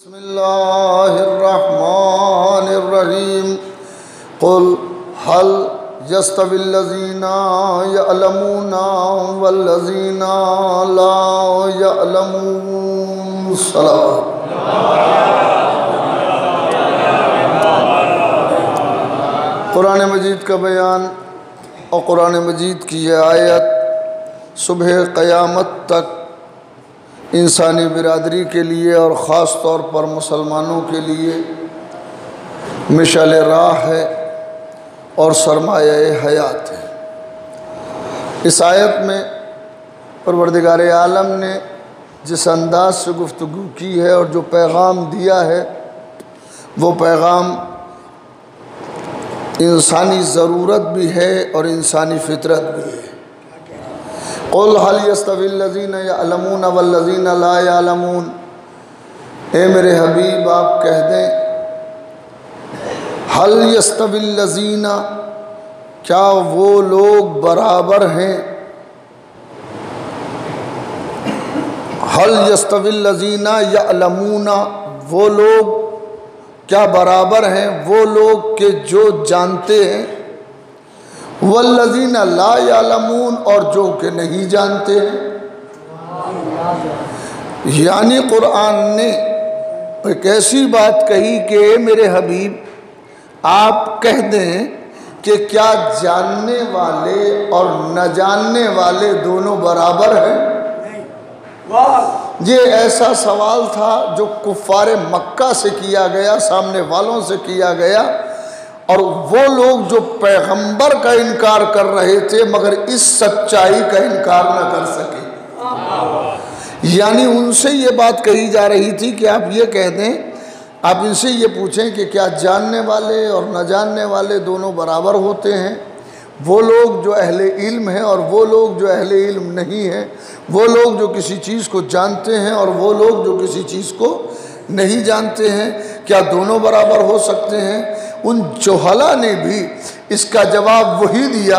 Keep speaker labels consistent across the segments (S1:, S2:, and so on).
S1: بسم الله الرحمن الرحيم قل هل يستوي الذين يعلمون والذين لا يعلمون صلاة۔ قرآن مجید کا بیان اور قرآن مجید کی یہ آیت صبح قیامت تک انسانی برادری کے لیے اور خاص طور پر مسلمانوں کے لیے مشعل راہ ہے اور سرمایہ حیات ہے۔ اس آیت میں پروردگار عالم نے جس انداز سے گفتگو کی ہے اور جو پیغام دیا ہے، وہ پیغام انسانی ضرورت بھی ہے اور انسانی فطرت بھی ہے۔ قل حل یستوی الذین یعلمون والذین لا یعلمون اے میرے حبیب، آپ کہہ دیں حل یستوی الذین کیا وہ لوگ برابر ہیں؟ حل یستوی الذین یعلمون وہ لوگ کیا برابر ہیں؟ وہ لوگ کہ جو جانتے ہیں والذین لا یعلمون اور جو کہ نہیں جانتے ہیں یعنی قرآن نے ایک ایسی بات کہی کہ اے میرے حبیب آپ کہہ دیں کہ کیا جاننے والے اور نہ جاننے والے دونوں برابر ہیں؟ یہ ایسا سوال تھا جو کفار مکہ سے کیا گیا سامنے والوں سے کیا گیا۔ اور وہ لوگ جو پیغمبر کا انکار کر رہے تھے، مگر اس سچائی کا انکار نہ کر سکے۔ یعنی ان سے یہ بات کہی جا رہی تھی کہ آپ یہ کہہ دیں، آپ ان سے یہ پوچھیں کہ کیا جاننے والے اور نہ جاننے والے دونوں برابر ہوتے ہیں؟ وہ لوگ جو اہل علم ہیں اور وہ لوگ جو اہل علم نہیں ہیں، وہ لوگ جو کسی چیز کو جانتے ہیں اور وہ لوگ جو کسی چیز کو نہیں جانتے ہیں، کیا دونوں برابر ہو سکتے ہیں؟ ان جوہلا نے بھی اس کا جواب وہی دیا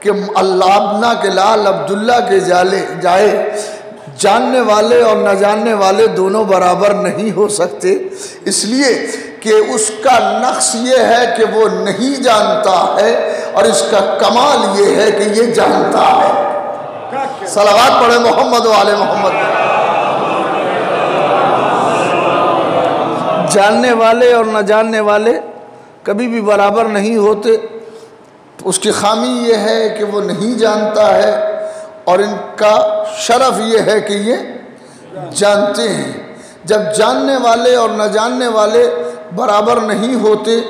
S1: کہ اللہبنا کے لال عبداللہ کے جالے جائے۔ جاننے والے اور نہ جاننے والے دونوں برابر نہیں ہو سکتے۔ اس لیے کہ اس کا نقص یہ ہے کہ وہ نہیں جانتا ہے اور اس کا کمال یہ ہے کہ یہ جانتا ہے۔ صلوات پڑھے محمد و علیہ محمد۔ جاننے والے اور نہ جاننے والے کبھی بھی برابر نہیں ہوتے اس کی خامی یہ ہے کہ وہ نہیں جانتا ہے اور ان کا شرف یہ ہے کہ یہ جانتے ہیں۔ جب جاننے والے اور نہ جاننے والے برابر نہیں ہوتے،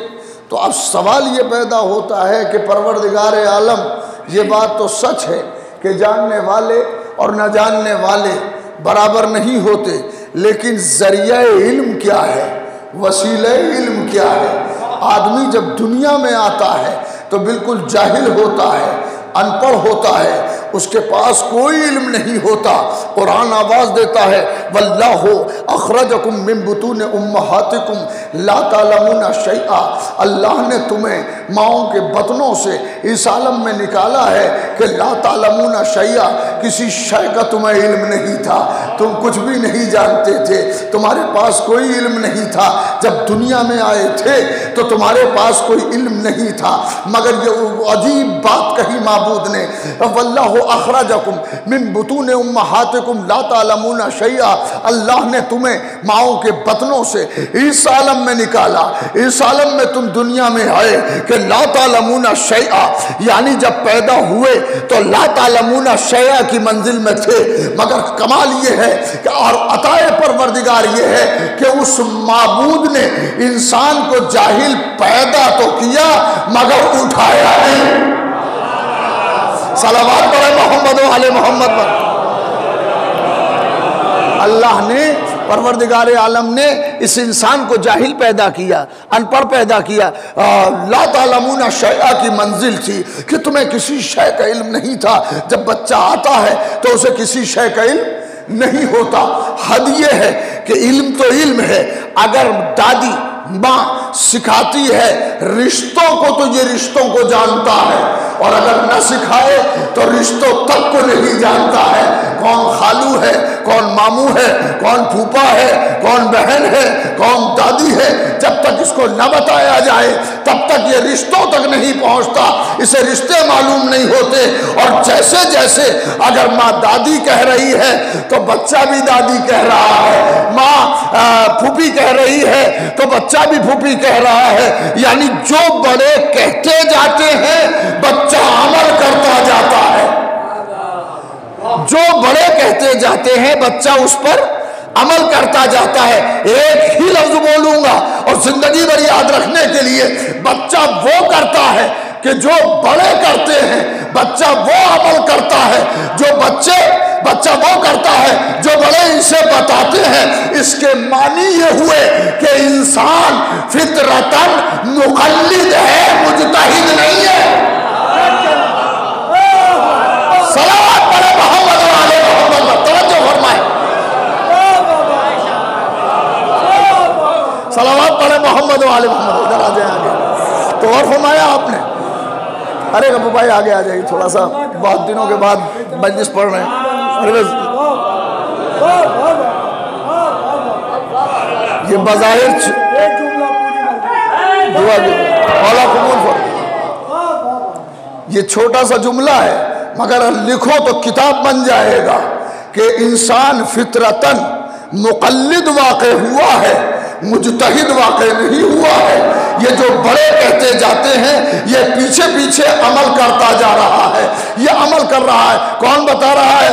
S1: تو اب سوال یہ پیدا ہوتا ہے کہ پروردگار عالم، یہ بات تو سچ ہے کہ جاننے والے اور نہ جاننے والے برابر نہیں ہوتے، لیکن ذریعہ علم کیا ہے، وسیلہ علم کیا ہے۔ آدمی جب دنیا میں آتا ہے تو بالکل جاہل ہوتا ہے ان پڑھ ہوتا ہے، اس کے پاس کوئی علم نہیں ہوتا، قرآن آواز دیتا ہے، واللہ اخرجکم من بطون امہاتکم لا تعلمون شیئا۔ اللہ نے تمہیں ماؤں کے بطنوں سے اس عالم میں نکالا ہے کہ لا تعلمون شیئا، کسی شے کا تمہیں علم نہیں تھا۔ تم کچھ بھی نہیں جانتے تھے، تمہارے پاس کوئی علم نہیں تھا۔ جب دنیا میں آئے تھے تو تمہارے پاس کوئی علم نہیں تھا۔ مگر یہ عجیب بات کہی معبود داود نے. واللہ اخرجکم من بطون امہاتکم لا تعلمون شیئا اللہ نے تمہیں ماؤں کے بطنوں سے اس عالم میں نکالا. اس عالم میں تم دنیا میں آئے کہ لا تعلمون شیئا یعنی جب پیدا ہوئے تو لا تعلمون شیئا کی منزل میں تھے. مگر کمال یہ ہے کہ اور عطائے پروردگار یہ ہے کہ اس معبود نے انسان کو جاہل پیدا تو کیا مگر اٹھایا نہیں. صلوات پڑھے محمد و علیہ محمد پر۔ اللہ نے، پروردگار عالم نے اس انسان کو جاہل پیدا کیا، ان پڑھ پیدا کیا۔ لا تعلمون شیعہ کی منزل تھی کہ تمہیں کسی شے کا علم نہیں تھا۔ جب بچہ آتا ہے تو اسے کسی شے کا علم نہیں ہوتا۔ حد یہ ہے کہ علم تو علم ہے، اگر دادی ماں سکھاتی ہے، رشتوں کو تو یہ رشتوں کو جانتا ہے۔ اور اگر نہ سکھائے تو رشتوں تک کو نہیں جانتا ہے۔ کون خالو ہے، کون ماموں ہے، کون پھوپا ہے، کون بہن ہے، کون دادی ہے۔ جب تک اس کو نہ بتایا جائے، تب تک یہ رشتوں تک نہیں پہنچتا۔ اسے رشتے معلوم نہیں ہوتے۔ اور جیسے جیسے اگر ماں دادی کہہ رہی ہے، تو بچہ بھی دادی کہہ رہا ہے۔ ماں پھوپھی کہہ رہی ہے، تو بچہ بچہ بھی پھوپھی کہہ رہا ہے یعنی جو بڑے کہتے جاتے ہیں، بچہ عمل کرتا جاتا ہے۔ جو بڑے کہتے جاتے ہیں، بچہ اس پر عمل کرتا جاتا ہے۔ ایک ہی لفظ بولوں گا اور زندگی بھر یاد رکھنے کے لیے بچہ وہ کرتا ہے کہ جو بڑے کرتے ہیں، بچہ وہ عمل کرتا ہے۔ جو بچے بچہ وہ کرتا ہے جو بڑے اسے بتاتے ہیں۔ اس کے معنی یہ ہوئے کہ انسان فطرتن مقلد ہے، مجتہد نہیں ہے۔ سلامات پڑھے محمد والے محمد ادھر آ جائیں آگے۔ تو اور فرمایا آپ نے؟ ارے، ابو بھائی آگے آ جائیے، تھوڑا سا بہت دنوں کے بعد مجلس پڑھ رہے ہیں۔ یہ بظاہر دعا مولا قبول فرمائے یہ چھوٹا سا جملہ ہے، مگر لکھو تو کتاب بن جائے گا کہ انسان فطرتن مقلد واقع ہوا ہے، مجتہد واقع نہیں ہوا ہے۔ یہ جو بڑے کہتے جاتے ہیں، یہ پیچھے پیچھے عمل کرتا جا رہا ہے۔ یہ عمل کر رہا ہے، کون بتا رہا ہے؟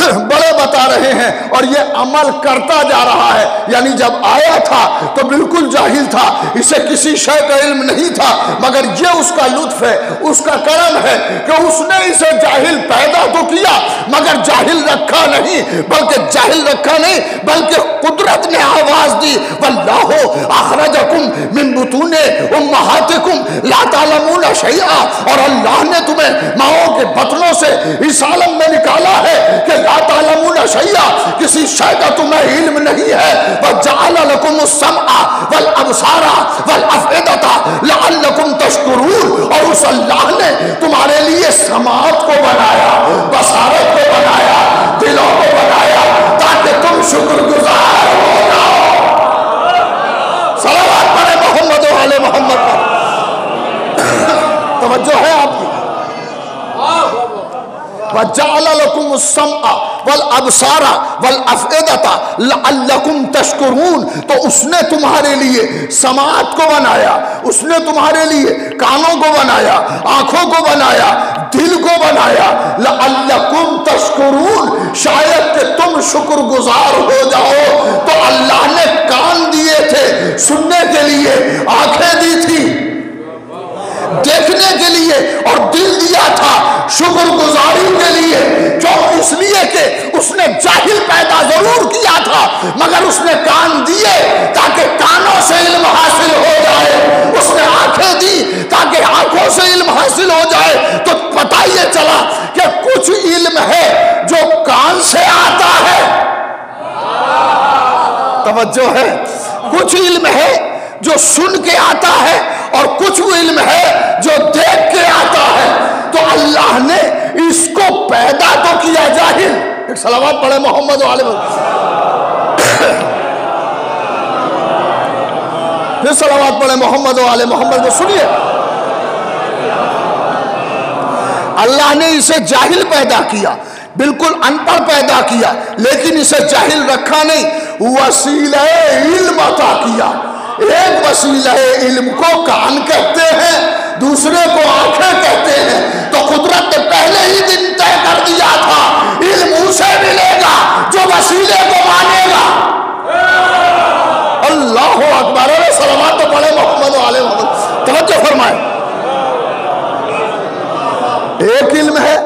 S1: بڑے بتا رہے ہیں اور یہ عمل کرتا جا رہا ہے۔ یعنی جب آیا تھا تو بالکل جاہل تھا۔ اسے کسی شے کا علم نہیں تھا، مگر یہ اس کا لطف ہے، اس کا کرم ہے کہ اس نے اسے جاہل پیدا تو کیا، مگر جاہل رکھا نہیں، بلکہ جاہل رکھا نہیں، بلکہ قدرت نے آواز دی۔ واللہ اخرجکم من بطون امہاتکم لا تعلمون شیعہ اور اللہ نے تمہیں ماؤں کے بطنوں سے اس عالم میں نکالا ہے کہ لا تعلمون شیعہ کسی شے کا تمہیں علم نہیں ہے۔ وَجَعَلَ لَكُمُ السَّمْعَ وَالْأَبْصَارَ وَالْأَفْعِدَةَ لَعَلَّكُمْ تَشْكُرُونَ۔ اور اس اللہ نے تمہارے لیے سماعت کو بنایا، بصارت کو بنایا، دلوں کو بنایا، تاکہ تم شکر گزار ہو جاؤ۔ صلوات پڑھے محمد و علیہ محمد پر۔ توجہ ہے وَجَعَلَ لَكُمُ السَّمْعَ وَالْأَبْصَارَ وَالْأَفْئِدَةَ لَعَلَّكُمْ تَشْكُرُونَ. تو اس نے تمہارے لیے سماعت کو بنایا، اس نے تمہارے لیے کانوں کو بنایا، آنکھوں کو بنایا، دل کو بنایا لَعَلَّكُمْ تَشْكُرُونَ شاید کہ تم شکر گزار ہو جاؤ۔ تو اللہ نے کان دیے تھے، سننے کے لیے، آنکھیں دی تھی دیکھنے کے لیے اور دل دیا تھا شکر گزاری کے لیے جو اس لیے کہ اس نے جاہل پیدا ضرور کیا تھا، مگر اس نے کان دیے تاکہ کانوں سے علم حاصل ہو جائے۔ اس نے آنکھیں دی تاکہ آنکھوں سے علم حاصل ہو جائے۔ تو پتہ یہ چلا کہ کچھ علم ہے جو کان سے آتا ہے۔ توجہ ہے۔ کچھ علم ہے جو سن کے آتا ہے اور کچھ علم ہے جو دیکھ کے آتا ہے۔ تو اللہ نے اس کو پیدا تو کیا جاہل؟ ایک سلامات پڑھے محمد علیہ پھر سلامات پڑھے محمد علیہ محمد کو سنیے۔ اللہ نے اسے جاہل پیدا کیا، بالکل ان پڑھ پیدا کیا، لیکن اسے جاہل رکھا نہیں۔ وسیلہ علم عطا کیا۔ ایک وسیلہ علم کو کان کہتے ہیں، دوسرے کو آنکھیں کہتے ہیں۔ تو قدرت نے پہلے ہی دن طے کر دیا تھا۔ اسے ملے گا، جو وسیلے کو مانے گا۔ اللہ اکبر سلامات تو پڑھے محمد علیہ محمد۔ توجہ فرمائے۔ ایک علم ہے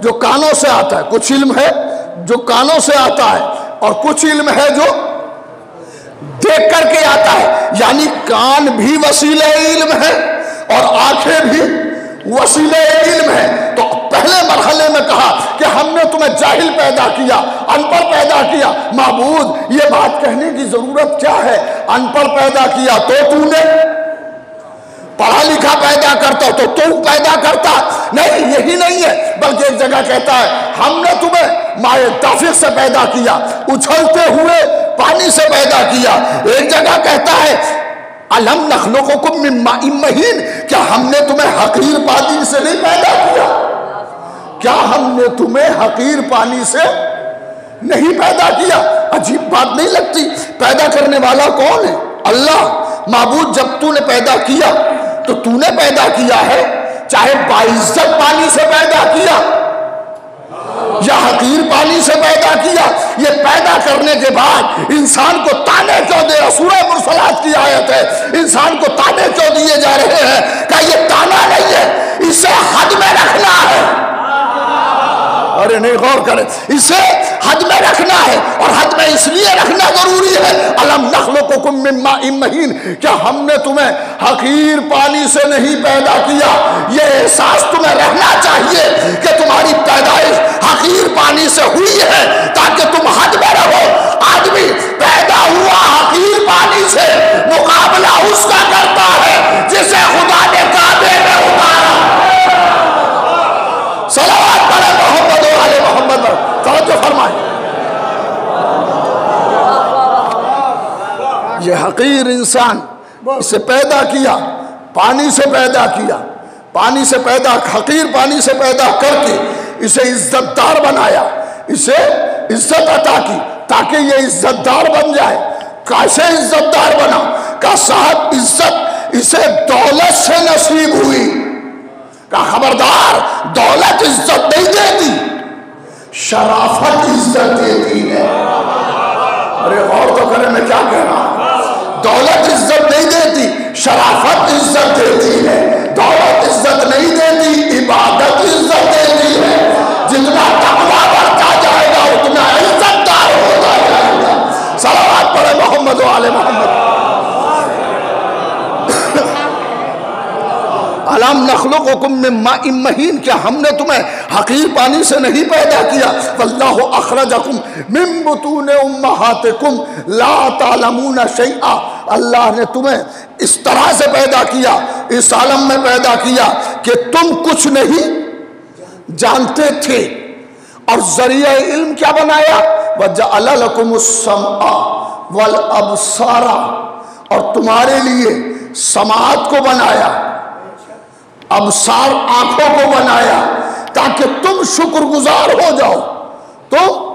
S1: جو کانوں سے آتا ہے، کچھ علم ہے جو کانوں سے آتا ہے، اور کچھ علم ہے جو دیکھ کر کے آتا ہے۔ یعنی کان بھی وسیل علم ہے، اور آنکھیں بھی وسیلہ علم ہے۔ تو پہلے مرحلے میں کہا کہ ہم نے تمہیں جاہل پیدا کیا ان پڑھ پیدا کیا۔ معبود، یہ بات کہنے کی ضرورت کیا ہے؟ ان پڑھ پیدا کیا تو تو نے۔ پڑھا لکھا پیدا کرتا تو تو پیدا کرتا۔ نہیں، یہی نہیں ہے، بلکہ ایک جگہ کہتا ہے، ہم نے تمہیں مائے تافق سے پیدا کیا، اچھلتے ہوئے پانی سے پیدا کیا۔ ایک جگہ کہتا ہے الم نخلوقکم من ماء مہین۔ کیا ہم نے تمہیں حقیر پانی سے نہیں پیدا کیا؟ کیا ہم نے تمہیں حقیر پانی سے نہیں پیدا کیا؟ عجیب بات نہیں لگتی۔ پیدا کرنے والا کون ہے؟ اللہ۔ معبود جب تو نے پیدا کیا تو تو نے پیدا کیا ہے، چاہے باعزت پانی سے پیدا کیا۔ یا حقیر پانی سے پیدا کیا، یہ پیدا کرنے کے بعد انسان کو تانے کیوں دے سورہ مرسلات کی آیت ہے۔ انسان کو تانے کیوں دیے جا رہے ہیں؟ کہ یہ تانا نہیں ہے، اسے حد میں رکھنا ہے۔ ارے نہیں غور کرے۔ اسے حد میں رکھنا ہے اور حد میں اس لیے رکھنا ضروری ہے۔ علم نخلقکم من ماء مہین۔ کیا ہم نے تمہیں حقیر پانی سے نہیں پیدا کیا؟ یہ احساس تمہیں رہنا چاہیے کہ تمہاری پیدائش حقیر پانی سے ہوئی ہے تاکہ تم حد میں رہو۔ آدمی پیدا ہوا حقیر پانی سے مقابلہ اس کا کرتا ہے جسے خدا نے کعبے میں اتارا صلوات پڑھے محمد و آل محمد پر توجہ فرمائے یہ حقیر انسان اسے پیدا کیا پانی سے پیدا کیا پانی سے پیدا حقیر پانی سے پیدا کر کے اسے عزت دار بنایا اسے عزت عطا کی تاکہ یہ عزت دار بن جائے کیسے عزت دار بنا کا صاحب عزت اسے دولت سے نصیب ہوئی۔ کا خبردار دولت عزت نہیں دیتی شرافت عزت دیتی ہے۔ ارے غور تو کرے میں کیا کہہ رہا ہوں۔ دولت عزت نہیں دیتی، شرافت عزت دیتی ہے۔ دولت عزت نہیں دیتی، عبادت عزت دیتی ہے۔ جتنا تقوی بڑھتا جائے گا، اتنا عزت دار ہوتا جائے گا۔ سلامات پڑے محمد و آل محمد علام نخلقکم من مہین، کیا ہم نے تمہیں حقیر پانی سے نہیں پیدا کیا؟ واللہ اخرجکم من بطون امہاتکم لا تعلمون شیئا۔ اللہ نے تمہیں اس طرح سے پیدا کیا، اس عالم میں پیدا کیا کہ تم کچھ نہیں جانتے تھے۔ اور ذریعہ علم کیا بنایا؟ وَجَعَلَ لَكُمُ السَّمْعَ وَالْأَبْصَارَ اور تمہارے لیے سماعت کو بنایا۔ ابصار آنکھوں کو بنایا تاکہ تم شکر گزار ہو جاؤ۔ تم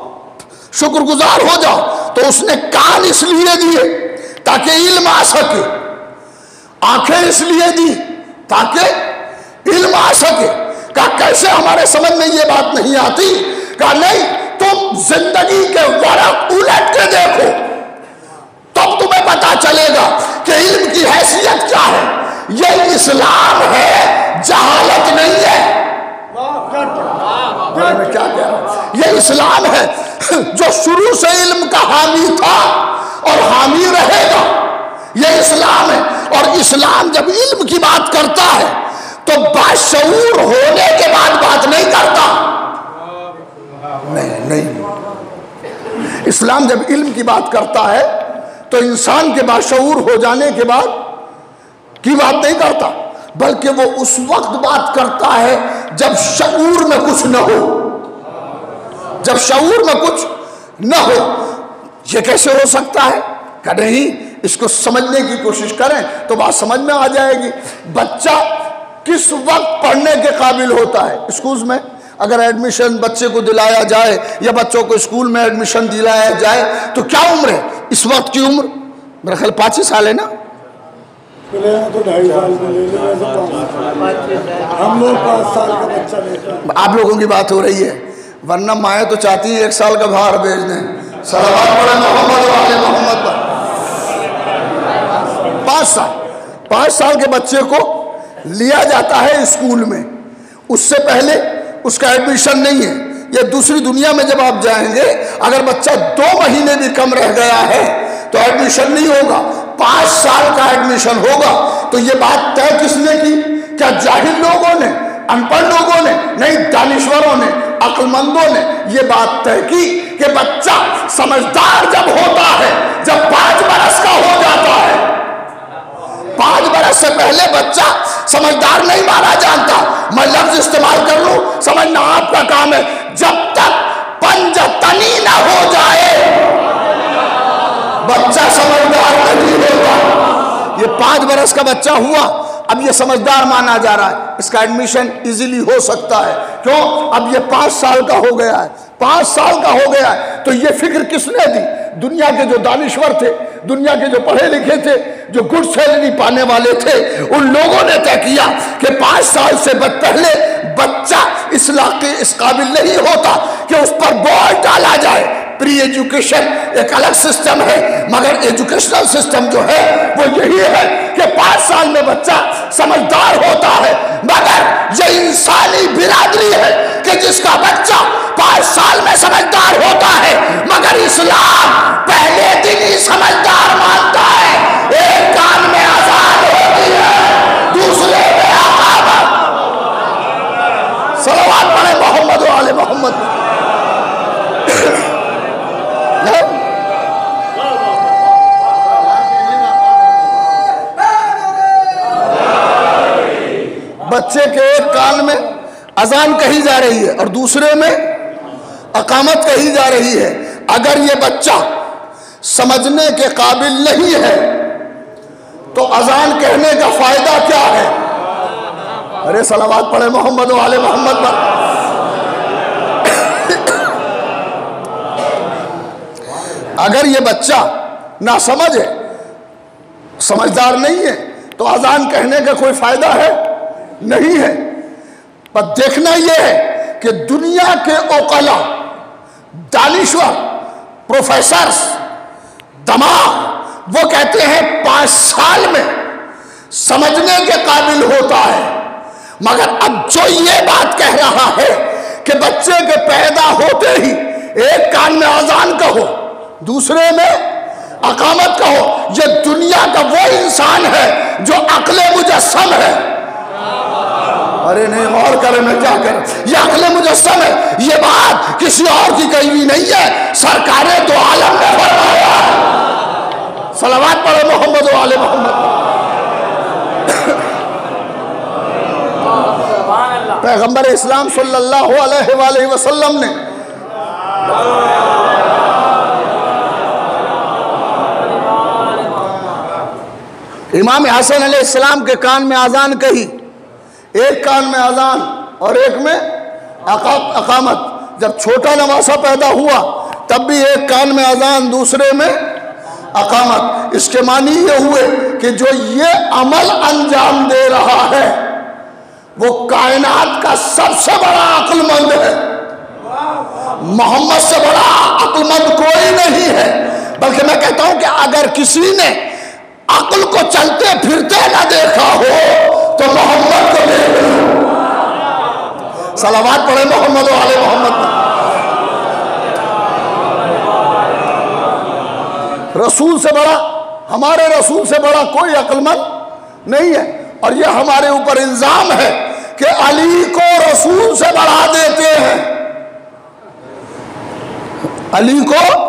S1: شکر گزار ہو جاؤ۔ تو اس نے کان اس لیے دیے تاکہ علم آ سکے۔ آنکھیں اس لیے دی تاکہ علم آ سکے۔ کہا، کیسے ہمارے سمجھ میں یہ بات نہیں آتی؟ کہا، نہیں، تم زندگی کے ورق الٹ کے دیکھو۔ تب تمہیں پتا چلے گا کہ علم کی حیثیت کیا ہے۔ یہ اسلام ہے۔ جہالت نہیں ہے۔ میں کیا کہہ رہا ہوں۔ یہ اسلام ہے جو شروع سے علم کا حامی تھا اور حامی رہے گا۔ یہ اسلام ہے۔ اور اسلام جب علم کی بات کرتا ہے تو باشعور ہونے کے بعد بات نہیں کرتا۔ نہیں نہیں۔ اسلام جب علم کی بات کرتا ہے تو انسان کے باشعور ہو جانے کے بعد کی بات نہیں کرتا۔ بلکہ وہ اس وقت بات کرتا ہے جب شعور میں کچھ نہ ہو۔ جب شعور میں کچھ نہ ہو۔ یہ کیسے ہو سکتا ہے؟ کہ نہیں، اس کو سمجھنے کی کوشش کریں تو بات سمجھ میں آ جائے گی۔ بچہ کس وقت پڑھنے کے قابل ہوتا ہے؟ اسکول میں۔ اگر ایڈمیشن بچے کو دلایا جائے یا بچوں کو اسکول میں ایڈمیشن دلایا جائے تو کیا عمر ہے؟ اس وقت کی عمر؟ میرا خیال پانچ ہی سال ہے نا۔ آپ لوگوں کی بات ہو رہی ہے، ورنہ مائیں تو چاہتی ہیں ایک سال کا باہر بھیج دیں۔ محمد محمد پر۔ پانچ سال۔ پانچ سال کے بچے کو لیا جاتا ہے اسکول میں۔ اس سے پہلے اس کا ایڈمیشن نہیں ہے۔ یہ دوسری دنیا میں جب آپ جائیں گے، اگر بچہ دو مہینے بھی کم رہ گیا ہے تو ایڈمیشن نہیں ہوگا۔ پانچ سال کا ایڈمیشن ہوگا۔ تو یہ بات طے کس نے کی؟ کیا جاہل لوگوں نے ان پڑھ لوگوں نے، نہیں، دانشوروں نے عقل مندوں نے یہ بات طے کی کہ بچہ سمجھدار جب ہوتا ہے، جب پانچ برس کا ہو جاتا ہے۔ پانچ برس سے پہلے بچہ سمجھدار نہیں مارا جانتا میں لفظ استعمال کر لوں، سمجھنا آپ کا کام ہے۔ جب تک پنج تنی نہ ہو جائے، بچہ سمجھدار نہیں ہوتا یہ پانچ برس کا بچہ ہوا، اب یہ سمجھدار مانا جا رہا ہے۔ اس کا ایڈمیشن ایزیلی ہو سکتا ہے۔ کیوں؟ اب یہ پانچ سال کا ہو گیا ہے۔ پانچ سال کا ہو گیا ہے۔ تو یہ فکر کس نے دی؟ دنیا کے جو دانشور تھے، دنیا کے جو پڑھے لکھے تھے، جو گڈ سیلری پانے والے تھے، ان لوگوں نے طے کیا کہ پانچ سال سے پہلے بچہ اس علاقے اس قابل نہیں ہوتا کہ اس پر بوجھ ڈالا جائے۔ پری ایجوکیشن ایک الگ سسٹم ہے، مگر ایجوکیشنل سسٹم جو ہے، وہ یہی ہے کہ پانچ سال میں بچہ سمجھدار ہوتا ہے، مگر یہ انسانی برادری ہے کہ جس کا بچہ پانچ سال میں سمجھدار ہوتا ہے، مگر اسلام پہلے دن ہی سمجھدار مانتا ہے۔ ایک کان میں آزاد ہوتی ہے، دوسرے میں آقابت صلوات بچے کے ایک کان میں اذان کہی جا رہی ہے اور دوسرے میں اقامت کہی جا رہی ہے۔ اگر یہ بچہ سمجھنے کے قابل نہیں ہے تو اذان کہنے کا فائدہ کیا ہے؟ ارے سلامات پڑھے محمد و محمد پر۔ اگر یہ بچہ نہ سمجھے، سمجھدار نہیں ہے، تو اذان کہنے کا کوئی فائدہ ہے؟ نہیں ہے۔ پر دیکھنا یہ ہے کہ دنیا کے اوقلا، دانشور، پروفیسرز، دماغ، وہ کہتے ہیں پانچ سال میں سمجھنے کے قابل ہوتا ہے۔ مگر اب جو یہ بات کہہ رہا ہے کہ بچے کے پیدا ہوتے ہی ایک کان میں آزان کہو دوسرے میں اقامت کہو یہ دنیا کا وہ انسان ہے جو عقل مجسم ہے۔ ارے نہیں غور کرے میں کیا کریں یہ عقل مجسم ہے، یہ بات کسی اور کی کہی بھی نہیں ہے۔ سرکار تو عالم نے فرمایا۔ صلوات پڑھو محمد و آل محمد۔ پیغمبر اسلام صلی اللہ علیہ وآلہ وسلم نے امام حسن علیہ السلام کے کان میں آزان کہی۔ ایک کان میں آزان اور ایک میں اقامت۔ جب چھوٹا نواسا پیدا ہوا، تب بھی ایک کان میں آزان دوسرے میں اقامت۔ اس کے معنی یہ ہوئے کہ جو یہ عمل انجام دے رہا ہے، وہ کائنات کا سب سے بڑا عقل مند ہے۔ محمد سے بڑا عقل مند کوئی نہیں ہے۔ بلکہ میں کہتا ہوں کہ اگر کسی نے عقل کو چلتے پھرتے نہ دیکھا ہو تو محمد کو دیکھ سلامات پڑھے محمد و علیہ محمد۔ رسول سے بڑا، ہمارے رسول سے بڑا کوئی عقل مند نہیں ہے۔ اور یہ ہمارے اوپر الزام ہے کہ علی کو رسول سے بڑھا دیتے ہیں۔ علی کو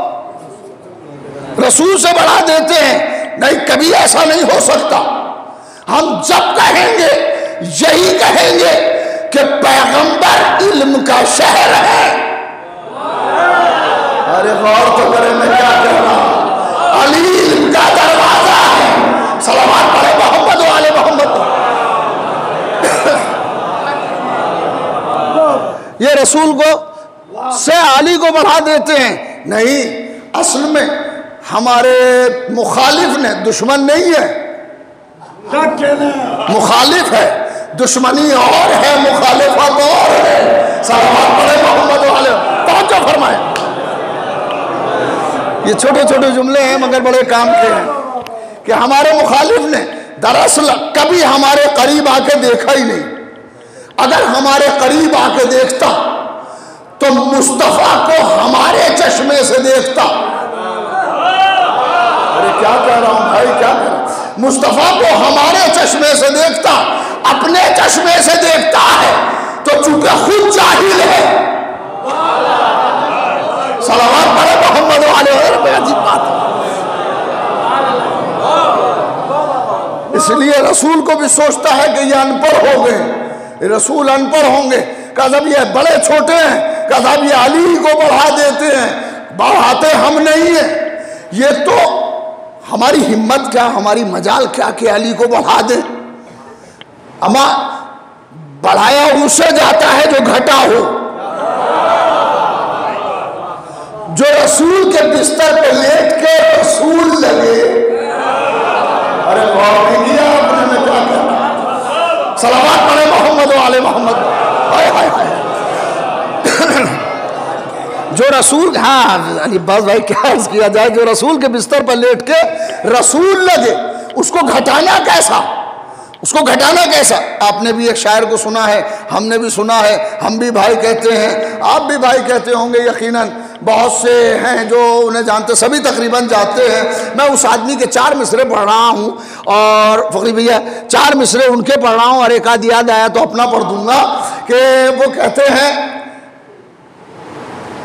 S1: رسول سے بڑھا دیتے ہیں۔ نہیں، کبھی ایسا نہیں ہو سکتا۔ ہم جب کہیں گے، یہی کہیں گے کہ پیغمبر علم کا شہر ہے۔ ارے غور تو کرے میں کیا کہہ رہا ہوں۔ علی علم کا دروازہ ہے۔ سلامات پڑھے محمد والے محمد۔ یہ رسول کو سے علی کو بڑھا دیتے ہیں۔ نہیں، اصل میں ہمارے مخالف نے، دشمن نہیں ہے۔ مخالف ہے۔ دشمنی اور ہے، مخالفت اور ہے۔ سلامات پڑھے محمد والے پہنچو فرمائے۔ یہ چھوٹے چھوٹے جملے ہیں، مگر بڑے کام کے ہیں۔ کہ ہمارے مخالف نے دراصل کبھی ہمارے قریب آ کے دیکھا ہی نہیں۔ اگر ہمارے قریب آ کے دیکھتا تو مصطفیٰ کو ہمارے چشمے سے دیکھتا ارے کیا کہہ رہا ہوں بھائی کیا کہہ رہا ہوں مصطفیٰ کو ہمارے چشمے سے دیکھتا، اپنے چشمے سے دیکھتا ہے۔ تو چونکہ خود جاہل ہے۔ صلوات پڑھے محمد علیہ وسلم عجیب بات ہے۔ اس لیے رسول کو بھی سوچتا ہے کہ یہ ان پڑھ ہو گئے رسول ان پڑھ ہوں گے۔ کہ یہ بڑے چھوٹے ہیں، کہ یہ علی کو بڑھا دیتے ہیں۔ بڑھاتے ہم نہیں ہیں۔ یہ تو ہماری ہمت کیا، ہماری مجال کیا کہ علی کو بڑھا دیں اما، بڑھایا اسے جاتا ہے جو گھٹا ہو۔ جو رسول کے بستر پہ لیٹ کے رسول لگے۔ ارے کیا آپ نے کیا کہا سلامات پڑھے محمد و آل محمد۔ ہائے ہائے ہائے۔ جو رسول ہاں یعنی علی باز بھائی کیا عرض کیا جائے، جو رسول کے بستر پر لیٹ کے رسول لگے اس کو گھٹانا کیسا؟ اس کو گھٹانا کیسا؟ آپ نے بھی ایک شاعر کو سنا ہے، ہم نے بھی سنا ہے، ہم بھی بھائی کہتے ہیں، آپ بھی بھائی کہتے ہوں گے یقیناً۔ بہت سے ہیں جو انہیں جانتے، سبھی تقریباً جاتے ہیں۔ میں اس آدمی کے چار مصرے پڑھ رہا ہوں اور فقری بھیا، چار مصرے ان کے پڑھ رہا ہوں اور ایک آدھ یاد آیا تو اپنا پڑھ دوں گا کہ وہ کہتے ہیں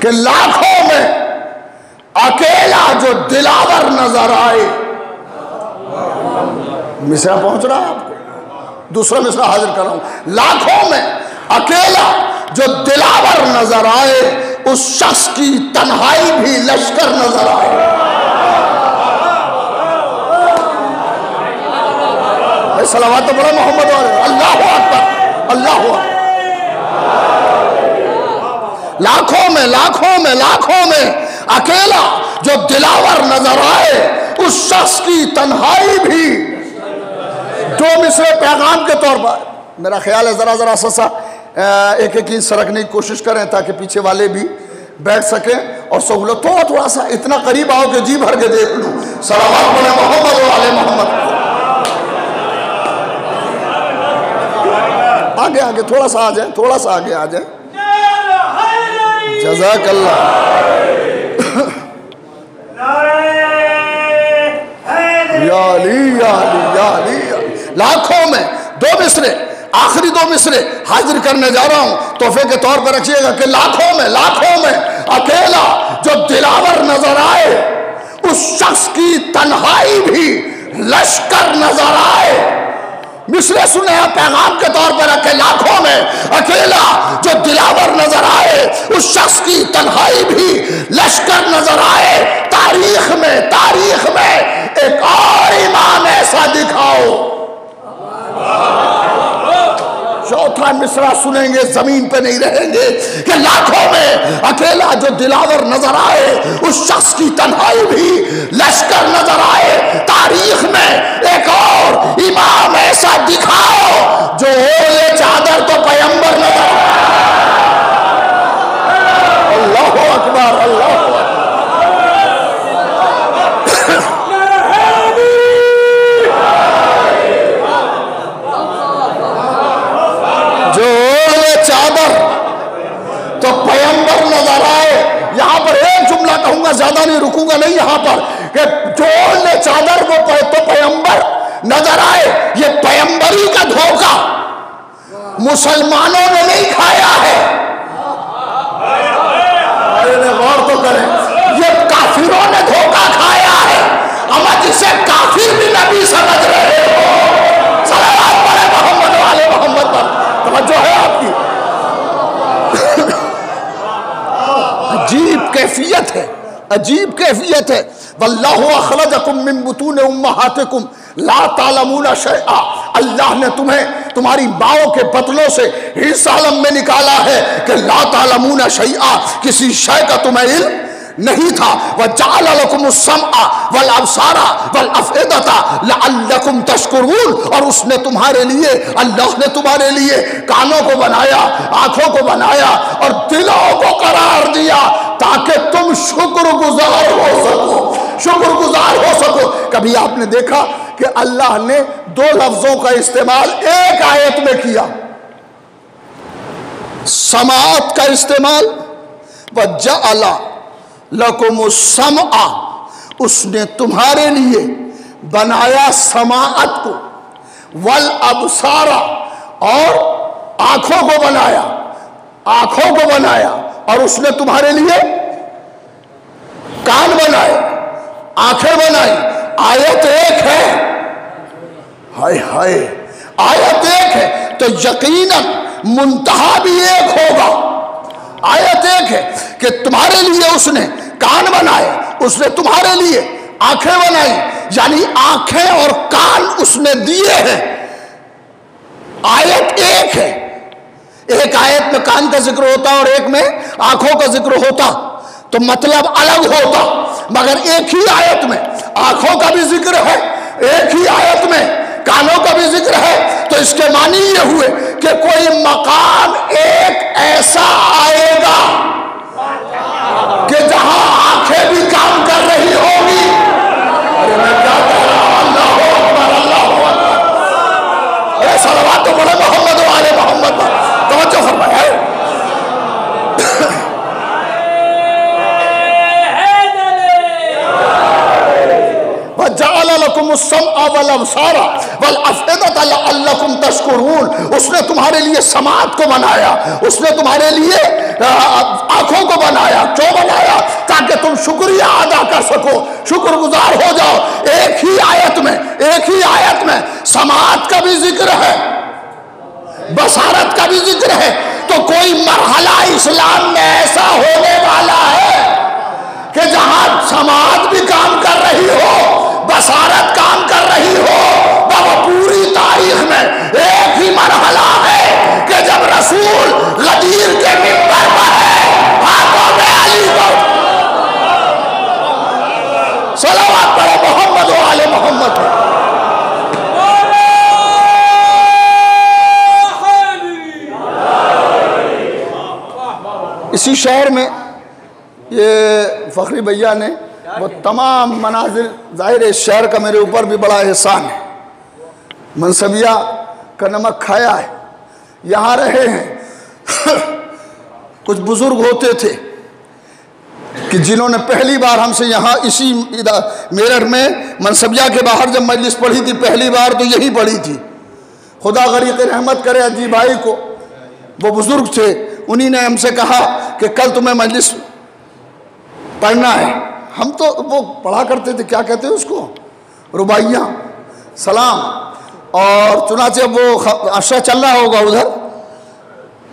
S1: کہ لاکھوں میں اکیلا جو دلاور نظر آئے مصرا پہنچ رہا ہے آپ کو۔ دوسرا مصرا حاضر کر رہا ہوں۔ لاکھوں میں اکیلا جو دلاور نظر آئے، اس شخص کی تنہائی بھی لشکر نظر آئے۔ سلامات بڑا محمد اللہ اکبر اللہ اکبر۔ لاکھوں میں لاکھوں میں لاکھوں میں اکیلا جو دلاور نظر آئے، اس شخص کی تنہائی بھی دو مصرے پیغام کے طور پر۔ میرا خیال ہے ذرا ذرا سسا ایک ایک سرکنے کی کوشش کریں تاکہ پیچھے والے بھی بیٹھ سکیں اور سہولت تھوڑا تھوڑا سا اتنا قریب آؤ کہ جی بھر کے دیکھ لوں۔ سلامات بولے محمد و علیہ محمد۔ آگے آگے، تھوڑا سا آ جائیں، تھوڑا سا آگے آ جائیں۔ جزاک اللہ۔ یا علی یا علی یا علی۔ لاکھوں میں، دو مصرے، آخری دو مصرے حاضر کرنے جا رہا ہوں۔ تحفے کے طور پر رکھیے گا کہ لاکھوں میں لاکھوں میں اکیلا جو دلاور نظر آئے، اس شخص کی تنہائی بھی لشکر نظر آئے۔ مصرے سنے ہیں پیغام کے طور پر رکھے لاکھوں میں اکیلا جو دلاور نظر آئے، اس شخص کی تنہائی بھی لشکر نظر آئے۔ تاریخ میں تاریخ میں ایک اور امام ایسا دکھاؤ۔ چوتھا مصرا سنیں گے، زمین پہ نہیں رہیں گے کہ لاکھوں میں اکیلا جو دلاور نظر آئے، اس شخص کی تنہائی بھی لشکر نظر آئے۔ تاریخ میں ایک اور امام ایسا دکھاؤ جو یہ چادر تو پیمبر نظر آئے اکبر اللہ زیادہ نہیں رکوں گا نہیں یہاں پر۔ کہ جو چادر وہ تو پیمبر نظر آئے یہ پیمبری کا دھوکہ۔ مسلمانوں نے نہیں کھایا ہے۔ غور تو کریں۔ یہ کافروں نے دھوکہ کھایا ہے۔ اما جسے کافر بھی نبی سمجھ رہے ہو۔ صلوات پڑے محمد والے محمد پر۔ توجہ ہے آپ کی۔ عجیب کیفیت ہے۔ عجیب کیفیت ہے۔ واللہ اخرجکم من بطون امہاتکم لا تعلمون شیئا۔ اللہ نے تمہیں تمہاری باؤں کے بطنوں سے اس عالم میں نکالا ہے کہ لا تعلمون شیئا۔ کسی شے کا تمہیں علم نہیں تھا۔ وَجَعَلَ لَكُمُ السَّمْعَ وَالْأَبْصَارَ وَالْأَفْئِدَةَ لَعَلَّكُمْ تَشْكُرُونَ۔ اور اس نے تمہارے لیے، اللہ نے تمہارے لیے کانوں کو بنایا، آنکھوں کو بنایا اور دلوں کو قرار دیا تاکہ تم شکر گزار ہو سکو۔ شکر گزار ہو سکو۔ کبھی آپ نے دیکھا کہ اللہ نے دو لفظوں کا استعمال ایک آیت میں کیا؟ سماعت کا استعمال۔ وَجَعَلَ لَكُمُ السَّمْعَ، اس نے تمہارے لیے بنایا سماعت کو وَالْأَبْسَارَ اور آنکھوں کو بنایا، آنکھوں کو بنایا، اور اس نے تمہارے لیے کان بنائے، آنکھیں بنائی، آیت ایک ہے۔ ہائے ہائے، آیت ایک ہے، تو یقیناً منتہا بھی ایک ہوگا۔ آیت ایک ہے کہ تمہارے لیے اس نے کان بنائے، اس نے تمہارے لیے آنکھیں بنائی یعنی آنکھیں اور کان اس نے دیے ہیں۔ آیت ایک ہے۔ ایک آیت میں کان کا ذکر ہوتا اور ایک میں آنکھوں کا ذکر ہوتا، تو مطلب الگ ہوتا۔ مگر ایک ہی آیت میں آنکھوں کا بھی ذکر ہے، ایک ہی آیت میں کانوں کا بھی ذکر ہے۔ تو اس کے معنی یہ ہوئے کہ کوئی مقام ایک ایسا آئے گا۔ کہ جہاں آنکھیں بھی کام کر رہی ہوگی۔ ارے میں کیا کہہ رہا ہوں؟ اللہ اکبر اللہ اکبر۔ ارے سلوات تو بڑے محمد والے محمد۔ پر توجہ فرمائے۔ وَجَعَلَ لَكُمُ السَّمْعَ وَالْأَبْصَارَ وَالْأَفْئِدَةَ لَعَلَّكُمْ تَشْكُرُونَ اس نے تمہارے لیے سماعت کو بنایا، اس نے تمہارے لیے آنکھوں کو بنایا، کیوں بنایا؟ تاکہ تم شکریہ ادا کر سکو۔ شکر گزار ہو جاؤ۔ ایک ہی آیت میں، ایک ہی آیت میں سماعت کا بھی ذکر ہے، بصارت کا بھی ذکر ہے۔ تو کوئی مرحلہ اسلام میں ایسا ہونے والا ہے کہ جہاں سماعت بھی کام کر رہی ہو بصارت کام کر رہی ہو وہ پوری تاریخ میں ایک ہی مرحلہ ہے کہ جب رسول غدیر کے ممبر پر ہے، ہاتھوں میں علی کو صلوات پڑھے محمد و آل محمد۔ اسی شہر میں یہ فخری بھیا نے وہ تمام مناظر ظاہر اس شہر کا میرے اوپر بھی بڑا احسان ہے۔ منصبیہ کا نمک کھایا ہے، یہاں رہے ہیں۔ کچھ بزرگ ہوتے تھے کہ جنہوں نے پہلی بار ہم سے یہاں اسی میرٹھ میں منصبیہ کے باہر جب مجلس پڑھی تھی، پہلی بار تو یہی پڑھی تھی۔ خدا غریق رحمت کرے عجیب بھائی کو۔ وہ بزرگ تھے، انہی نے ہم سے کہا کہ کل تمہیں مجلس پڑھنا ہے۔ ہم تو وہ پڑھا کرتے تھے، کیا کہتے ہیں اس کو؟ ربائیاں سلام۔ اور چنانچہ وہ عشرہ چل رہا ہوگا ادھر،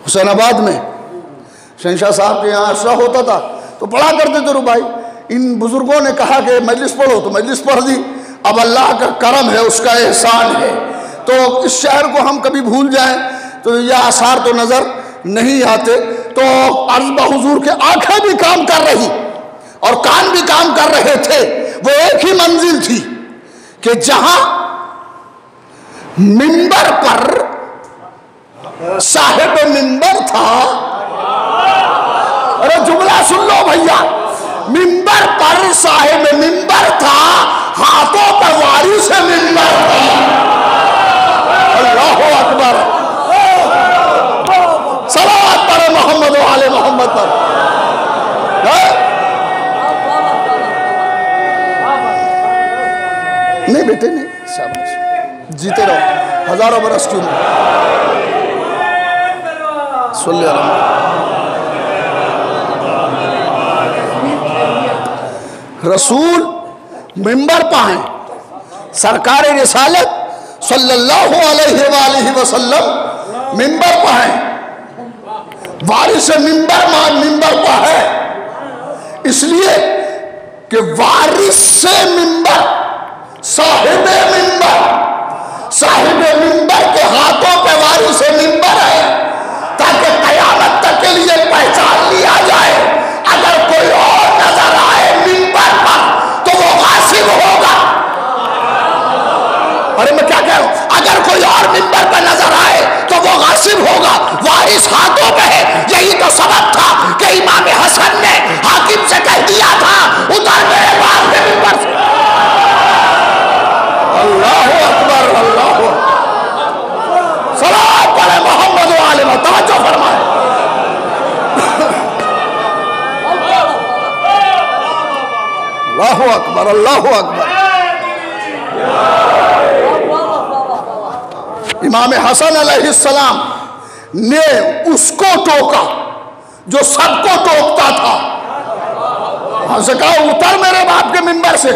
S1: حسین آباد میں۔ شہنشاہ صاحب کے یہاں عشرہ ہوتا تھا۔ تو پڑھا کرتے تھے ربائی ان بزرگوں نے کہا کہ مجلس پڑھو، تو مجلس پڑھ دی۔ اب اللہ کا کرم ہے، اس کا احسان ہے۔ تو اس شہر کو ہم کبھی بھول جائیں۔ تو یہ آثار تو نظر نہیں آتے۔ تو عرض بحضور کے آنکھیں بھی کام کر رہی۔ اور کان بھی کام کر رہے تھے، وہ ایک ہی منزل تھی کہ جہاں ممبر پر صاحب ممبر تھا۔ ارے جملہ سن لو بھیا ممبر پر صاحب ممبر تھا، ہاتھوں پر وارث ممبر تھا۔ اللہ اکبر۔ صلوات پر محمد و آل محمد پر۔ نہیں بیٹے، نہیں۔ شاباش جیتے رہو۔ ہزاروں برس کی عمر صلی اللہ رسول ممبر پائیں سرکار رسالت صلی اللہ علیہ وآلہ وسلم ممبر پائیں وارث ممبر مان ممبر پا ہے۔ اس لیے کہ وارث سے ممبر صاحب ممبر صاحب ممبر کے ہاتھوں پہ وارث ممبر ہے۔ تاکہ قیامت تک کے لیے پہچان لیا جائے۔ اگر کوئی اور نظر آئے ممبر پر، تو وہ غاصب ہوگا۔ ارے میں کیا کہہ رہا ہوں اگر کوئی اور ممبر پر نظر آئے، تو وہ غاصب ہوگا۔ وارث ہاتھوں پہ ہے۔ یہی تو سبب تھا کہ امام حسن نے حاکم سے کہہ دیا تھا، اتر میرے باپ کے ممبر سے اللہ اکبر اللہ سلام پڑے محمد و عالم توجہ فرمائے۔ اللہ اکبر اللہ اکبر۔ امام حسن علیہ السلام نے اس کو ٹوکا جو سب کو ٹوکتا تھا۔ ہم سے کہا، اتر میرے باپ کے ممبر سے۔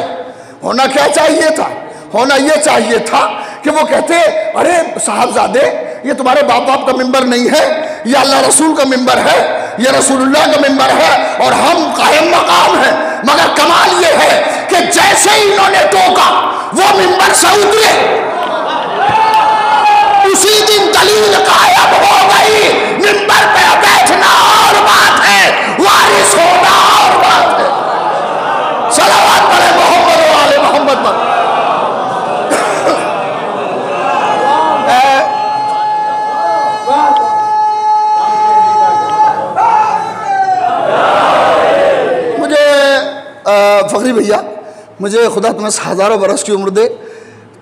S1: ہونا کیا چاہیے تھا؟ ہونا یہ چاہیے تھا کہ وہ کہتے، ارے صاحبزادے یہ تمہارے باپ باپ کا ممبر نہیں ہے، یہ اللہ رسول کا ممبر ہے، یہ رسول اللہ کا ممبر ہے اور ہم قائم مقام ہیں۔ مگر کمال یہ ہے کہ جیسے ہی انہوں نے ٹوکا، وہ ممبر سے اترے۔ اسی دن دلیل قائم ہو گئی، ممبر پہ بیٹھنا اور بات ہے وارث ہونا اور بات ہے صلوات پڑھے محمد والے محمد پر مجھے فخری بھیا، مجھے خدا تمہیں ہزاروں برس کی عمر دے۔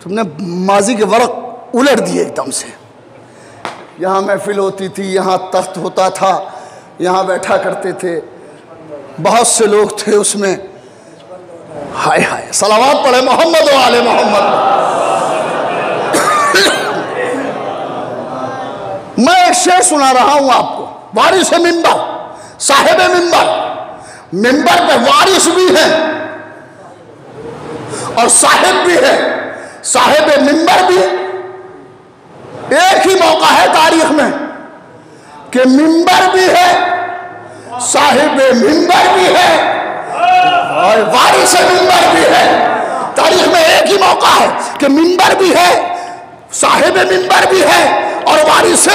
S1: تم نے ماضی کے ورق الٹ دیے ایک دم سے۔ یہاں محفل ہوتی تھی، یہاں تخت ہوتا تھا، یہاں بیٹھا کرتے تھے۔ بہت سے لوگ تھے اس میں۔ ہائے ہائے سلامات پڑھے محمد و آل محمد۔ میں ایک شعر سنا رہا ہوں آپ کو۔ وارث ممبر صاحب ممبر ممبر پہ وارث بھی ہے اور صاحب بھی ہے، صاحب ممبر بھی۔ ایک ہی موقع ہے تاریخ میں کہ ممبر بھی ہے، صاحب ممبر بھی ہے اور وارث ممبر بھی ہے۔ تاریخ میں ایک ہی موقع ہے کہ ممبر بھی ہے، صاحب ممبر بھی ہے اور وارث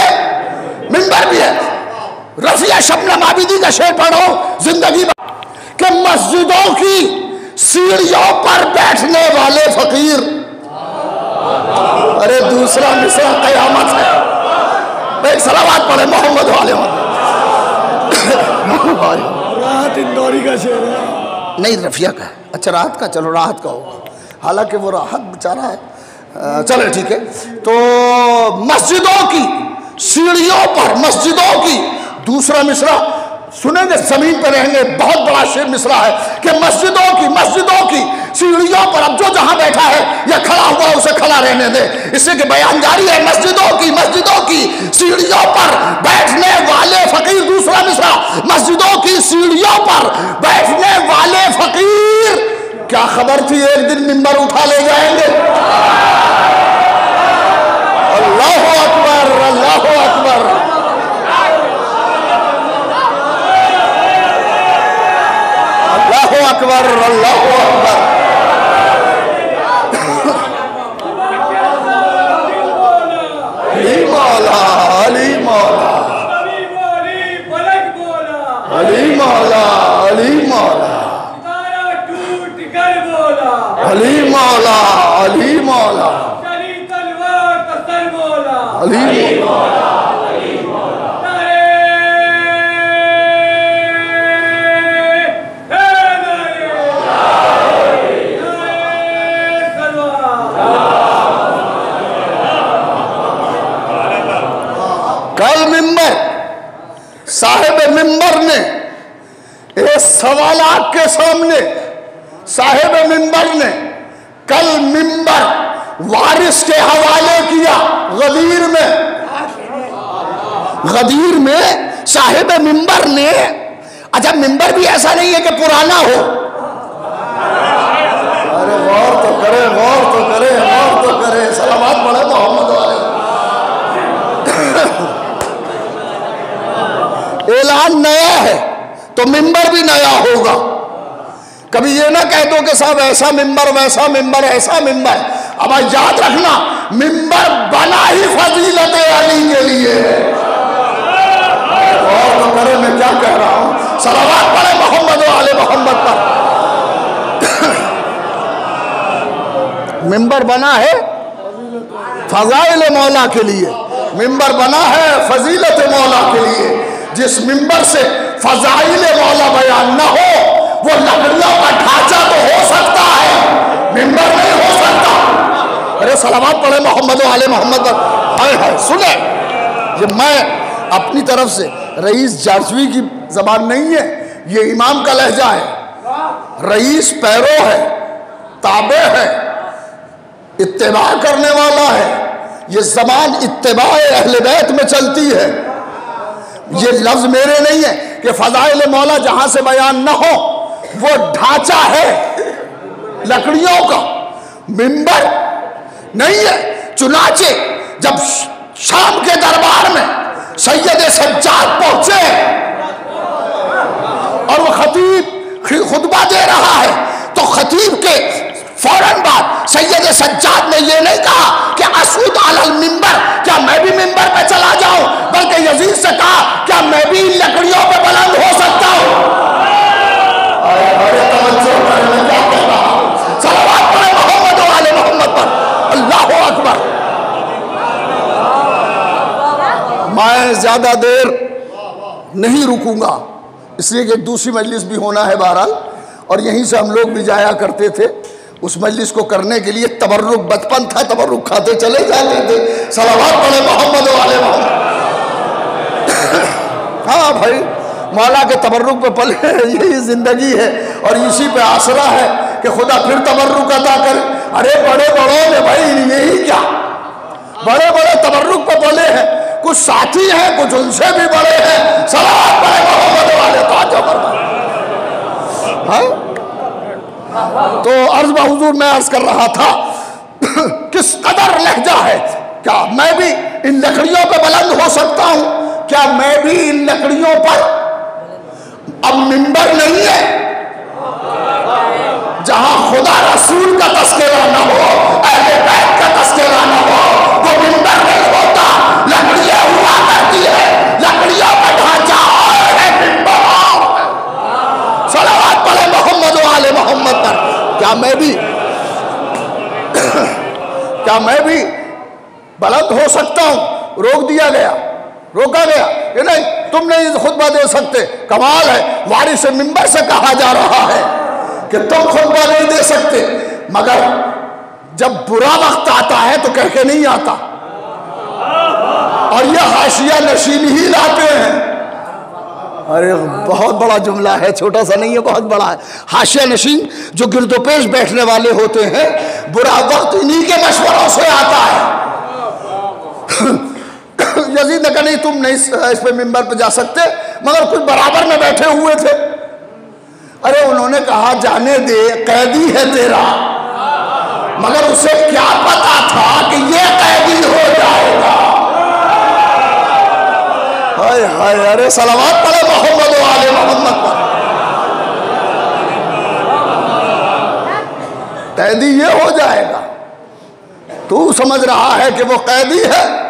S1: ممبر بھی ہے۔ رفیہ شبنم عابدی کا شعر پڑھو زندگی کہ مسجدوں کی سیڑھیوں پر بیٹھنے والے فقیر۔ ارے دوسرا مصرع قیامت ہے۔ ایک سلامات پڑھے محمد والے
S2: راحت اندوری کا شعر ہے۔
S1: نہیں رفیہ کا ہے۔ اچھا راحت کا چلو راحت کا ہوگا۔ حالانکہ وہ راحت بچارہ ہے۔ چلے ٹھیک ہے۔ تو مسجدوں کی سیڑھیوں پر مسجدوں کی دوسرا مصرع، سنیں گے، زمین پہ رہیں گے، بہت بڑا شیر مصرع ہے کہ مسجدوں کی مسجدوں کی سیڑھیوں پر اب جو جہاں بیٹھا ہے، یا کھڑا ہوا اسے کھڑا رہنے دے۔ اس سے کہ بیان جاری ہے، مسجدوں کی مسجدوں کی سیڑھیوں پر بیٹھنے والے فقیر، دوسرا مصرع۔ مسجدوں کی سیڑھیوں پر بیٹھنے والے فقیر۔ کیا خبر تھی ایک دن ممبر اٹھا لے جائیں گے؟ اللہ اکبر اللہ اکبر۔ علی مولا علی مولا۔
S2: علی
S1: مولا علی مولا۔ علی مولا علی مولا۔ علی مولا۔ صاحب ممبر نے اس سوالات کے سامنے صاحب ممبر نے کل ممبر وارث کے حوالے کیا غدیر میں۔ غدیر میں صاحب ممبر نے۔ اچھا ممبر بھی ایسا نہیں ہے کہ پرانا ہو۔ ارے، غور تو کرے، غور تو کرے۔ اعلان نیا ہے تو ممبر بھی نیا ہوگا۔ کبھی یہ نہ کہہ دو کہ صاحب ایسا ممبر، ویسا ممبر، ایسا ممبر۔ اب یاد رکھنا، ممبر بنا ہی فضیلت علی کے لیے ہے۔ غور کرے میں کیا کہہ رہا ہوں؟ صلوات پڑھے محمد و آل محمد پر۔ ممبر بنا ہے فضائل مولا کے لیے۔ ممبر بنا ہے فضیلت مولا کے لیے۔ جس ممبر سے فضائل مولا بیان نہ ہو، وہ لکڑیوں کا ڈھانچہ تو ہو سکتا ہے۔ ممبر نہیں ہو سکتا۔ ارے سلامات پڑھے محمد و آل محمد۔ پر ہائے ہائے، سنیں۔ یہ میں اپنی طرف سے رئیس جارجوی کی زبان نہیں ہے، یہ امام کا لہجہ ہے۔ رئیس پیرو ہے، تابع ہے، اتباع کرنے والا ہے۔ یہ زبان اتباع اہل بیت میں چلتی ہے۔ یہ لفظ میرے نہیں ہے کہ فضائل مولا جہاں سے بیان نہ ہو، وہ ڈھانچہ ہے لکڑیوں کا ممبر نہیں ہے، چنانچہ جب شام کے دربار میں سید سجاد پہنچے اور وہ خطیب خطبہ دے رہا ہے، تو خطیب کے فوراً بعد سید سجاد نے یہ نہیں کہا کہ اسود علی المنبر، کیا میں بھی ممبر پہ چلا جاؤں؟ بلکہ یزید سے کہا، کیا میں بھی ان لکڑیوں پہ بلند ہو سکتا ہوں؟ صلوات پڑھے محمد و آل محمد پر۔ اللہ اکبر۔ میں زیادہ دیر نہیں رکوں گا، اس لیے کہ ایک دوسری مجلس بھی ہونا ہے بہرحال، اور یہیں سے ہم لوگ بھی جایا کرتے تھے۔ اس مجلس کو کرنے کے لیے تبرک بچپن تھا، تبرک کھاتے چلے جاتے تھے۔ صلوات پڑھے محمد والے محمد۔ ہاں بھائی، مولا کے تبرک پہ پلے یہی زندگی ہے۔ اور اسی پہ آسرا ہے کہ خدا پھر تبرک عطا کرے۔ ارے بڑے بڑوں نے بھائی، یہی کیا۔ بڑے بڑے تبرک پہ پلے ہیں۔ کچھ ساتھی ہیں، کچھ ان سے بھی بڑے ہیں۔ صلوات پڑھے محمد والے تاجہ فرمائے۔ ہاں؟ تو عرض بحضور میں عرض کر رہا تھا، کس قدر لہجہ ہے؟ کیا میں بھی ان لکڑیوں پہ بلند ہو سکتا ہوں؟ کیا میں بھی ان لکڑیوں پر اب ممبر نہیں ہے؟ جہاں خدا رسول کا تذکرہ نہ ہو، اہل بیت کا تذکرہ نہ ہو وہ ممبر نہیں ہوتا لکڑیاں ہوا کرتی ہے لکڑیوں کا ڈھانچہ اور ہے ممبر اور ہے صلوات پڑھے محمد و آل پر کیا میں بھی کیا میں بھی بلند ہو سکتا ہوں؟ روک دیا گیا۔ روکا گیا۔ کہ نہیں، تم نہیں خطبہ دے سکتے۔ کمال ہے۔ وارث ممبر سے کہا جا رہا ہے کہ تم خطبہ نہیں دے سکتے۔ مگر جب برا وقت آتا ہے تو کہہ کے نہیں آتا۔ اور یہ حاشیہ نشین ہی لاتے ہیں۔ ارے، بہت بڑا جملہ ہے، چھوٹا سا نہیں ہے، بہت بڑا ہے۔ حاشیہ نشین جو گرد و پیش بیٹھنے والے ہوتے ہیں، برا وقت انہی کے مشوروں سے آتا ہے۔ یزید نے کہا، نہیں، تم نہیں اس پہ ممبر پہ جا سکتے، مگر کچھ برابر میں بیٹھے ہوئے تھے۔ ارے، انہوں نے کہا، جانے دے، قیدی ہے تیرا۔ مگر اسے کیا پتا تھا کہ یہ قیدی ہو جائے گا۔ ہائے ہائے، ارے سلامات پڑے محمد و قیدی یہ ہو جائے گا۔ تو سمجھ رہا ہے کہ وہ قیدی ہے۔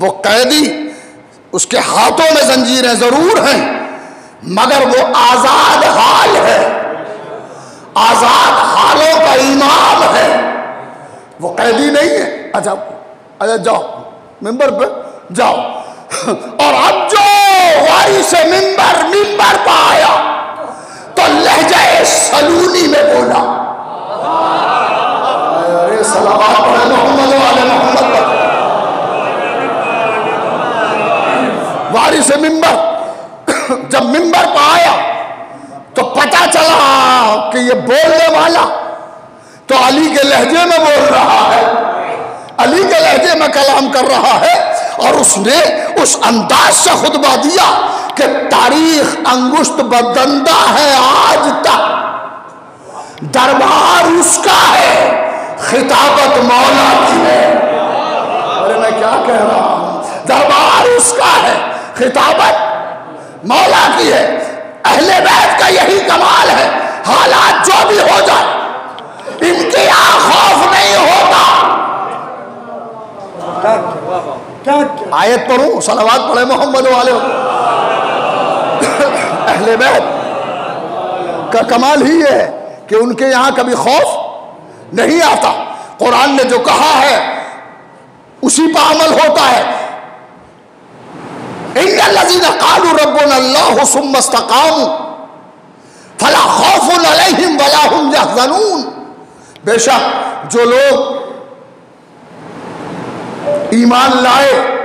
S1: وہ قیدی اس کے ہاتھوں میں زنجیریں ضرور ہیں، مگر وہ آزاد حال ہے۔ آزاد حالوں کا امام ہے۔ وہ قیدی نہیں ہے۔ اچھا اچھا جاؤ، ممبر پہ جاؤ۔ اور اب جو واری سے ممبر ممبر پہ آیا، تو لہجہ سلونی میں بولا۔ ارے سلامات پڑھے محمد والے محمد پر۔ واری سے ممبر جب ممبر پہ آیا، تو پتا چلا کہ یہ بولنے والا تو علی کے لہجے میں بول رہا ہے۔ علی کے لہجے میں کلام کر رہا ہے۔ اور اس نے اس انداز سے خطبہ دیا کہ تاریخ انگشت بدندہ ہے آج تک۔ دربار اس کا ہے، خطابت مولا کی ہے۔ ارے میں کیا کہہ رہا ہوں؟ دربار اس کا ہے، خطابت مولا کی ہے۔ اہل بیت کا یہی کمال ہے، حالات جو بھی ہو جائے، ان کے یہاں خوف نہیں ہوتا۔ آیت پڑھوں، صلوات پڑھے محمد والے۔ اہل بیت کا کمال ہی ہے کہ ان کے یہاں کبھی خوف نہیں آتا۔ قرآن نے جو کہا ہے، اسی پہ عمل ہوتا ہے۔ ان الذين قالوا ربنا الله ثم استقاموا فلا خوف عليهم ولا هم يحزنون بے شک جو لوگ ایمان لائے۔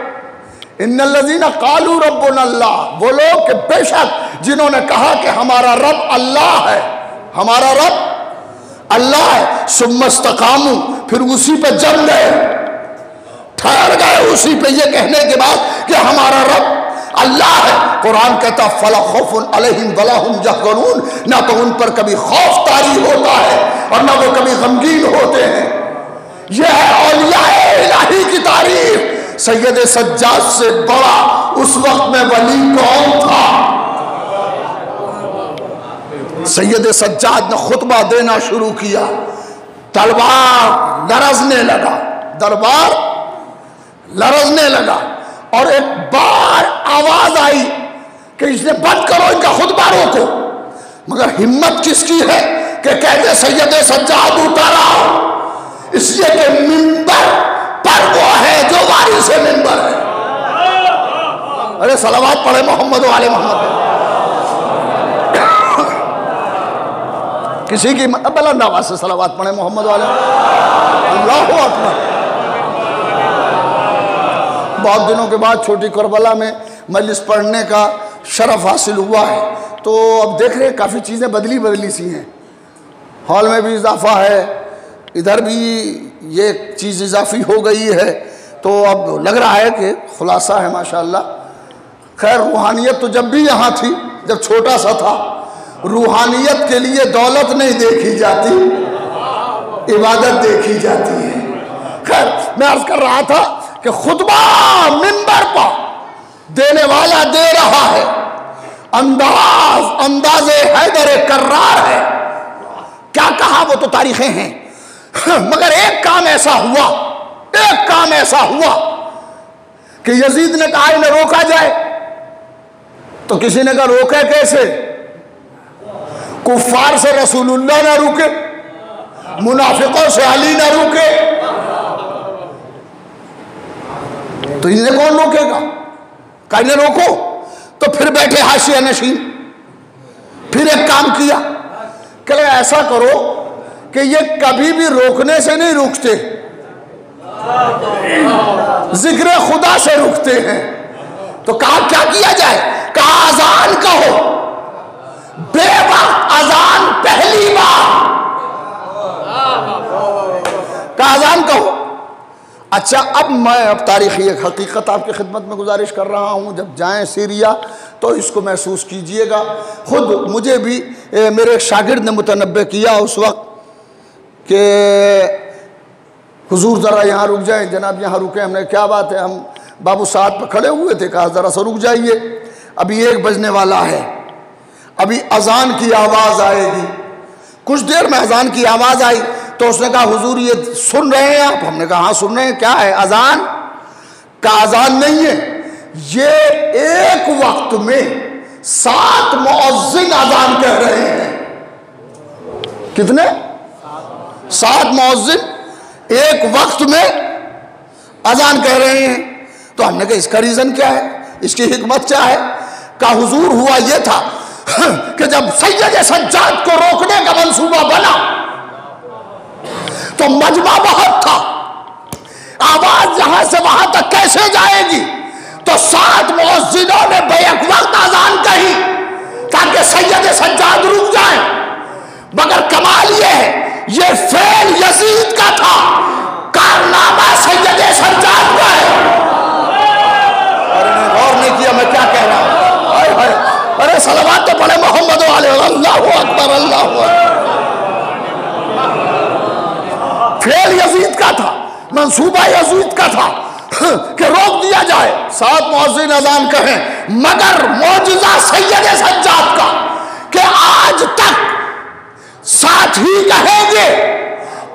S1: ان الذين قالوا ربنا الله وہ لوگ کہ بے شک جنہوں نے کہا کہ ہمارا رب اللہ ہے، ہمارا رب اللہ ہے، ثم استقاموا، پھر اسی پہ جم گئے۔ ٹھہر گئے اسی پہ یہ کہنے کے بعد کہ ہمارا رب اللہ ہے۔ قرآن کہتا فلا خوف علیہم ولا هم یحزنون۔ نہ تو ان پر کبھی خوف طاری ہوتا ہے اور نہ وہ کبھی غمگین ہوتے ہیں۔ یہ ہے اولیاء سید سجاد سے بڑا اس وقت میں ولی کون تھا؟ سید سجاد نے خطبہ دینا شروع کیا۔ تلوار لرزنے لگا۔ دربار لرزنے لگا۔ اور ایک بار آواز آئی کہ اس نے بند کرو، ان کا خطبہ روکو۔ مگر ہمت کس کی ہے کہ کہتے سید سجاد اتارا اس لیے کہ ممبر پر وہ ہے جو وارث ممبر ہے۔ ارے صلوات پڑھے محمد والے محمد۔ کسی کی بلند آواز سے صلوات پڑھے محمد والے اللہ اکبر۔ بہت دنوں کے بعد چھوٹی کربلا میں مجلس پڑھنے کا شرف حاصل ہوا ہے۔ تو اب دیکھ رہے ہیں، کافی چیزیں بدلی بدلی سی ہیں۔ ہال میں بھی اضافہ ہے۔ ادھر بھی یہ چیز اضافی ہو گئی ہے تو اب لگ رہا ہے کہ خلاصہ ہے ماشاءاللہ۔ خیر، روحانیت تو جب بھی یہاں تھی، جب چھوٹا سا تھا، روحانیت کے لیے دولت نہیں دیکھی جاتی، عبادت دیکھی جاتی ہے۔ خیر، میں عرض کر رہا تھا کہ خطبہ ممبر پر دینے والا دے رہا ہے۔ انداز انداز حیدر کرار ہے۔ کیا کہا وہ تو تاریخیں ہیں؟ ہاں، مگر ایک کام ایسا ہوا، ایک کام ایسا ہوا کہ یزید نے کہا انہیں روکا جائے۔ تو کسی نے کہا، روکے کیسے؟ کفار سے رسول اللہ نہ روکے، منافقوں سے علی نہ روکے۔ تو انہیں کون روکے گا؟ کہ انہیں روکو۔ تو پھر بیٹھے حاشیہ نشین۔ پھر ایک کام کیا، کہ ایسا کرو کہ یہ کبھی بھی روکنے سے نہیں روکتے۔ ذکر خدا سے رکتے ہیں۔ تو کہا کیا کیا جائے؟ کہا اذان کہو۔ بے وقت اذان پہلی بار۔ کہا اذان کہو۔ اچھا اب میں اب تاریخی ایک حقیقت آپ کی خدمت میں گزارش کر رہا ہوں۔ جب جائیں سیریا، تو اس کو محسوس کیجیے گا۔ خود مجھے بھی میرے شاگرد نے متنبع کیا اس وقت۔ کہ حضور ذرا یہاں رک جائیں، جناب یہاں رکیں، ہم نے کیا بات ہے، ہم بابو ساتھ پہ کھڑے ہوئے تھے، کہا ذرا سا رک جائیے، ابھی ایک بجنے والا ہے، ابھی اذان کی آواز آئے گی۔ کچھ دیر میں اذان کی آواز آئی، تو اس نے کہا حضور یہ سن رہے ہیں آپ؟ ہم نے کہا ہاں سن رہے ہیں، کیا ہے اذان؟ کا اذان نہیں ہے۔ یہ ایک وقت میں سات معزن اذان کہہ رہے ہیں۔ کتنے؟ سات معزن ایک وقت میں اذان کہہ رہے ہیں۔ تو ہم نے کہا، اس کا ریزن کیا ہے؟ اس کی حکمت کیا ہے؟ کا حضور ہوا یہ تھا کہ جب سید سجاد کو روکنے کا منصوبہ بنا، تو مجمع بہت تھا۔ آواز یہاں سے وہاں تک کیسے جائے گی؟ تو سات مؤذنوں نے بیک وقت آزان کہی تاکہ سید سجاد رک جائیں مگر کمال یہ ہے فیل یزید کا تھا۔ کارنامہ سید سجاد کا ہے۔ اور انہیں غور نہیں کیا میں کیا کہہ رہا ہوں۔ ارے سلامات تو پڑے محمد علیہ۔ اللہ اکبر اللہ اکبر۔ فیل یزید کا تھا، منصوبہ یزید کا تھا کہ روک دیا جائے۔ سات معذین اذان کہیں مگر معجزہ سید سجاد کا کہ آج تک ساتھ ہی کہیں گے،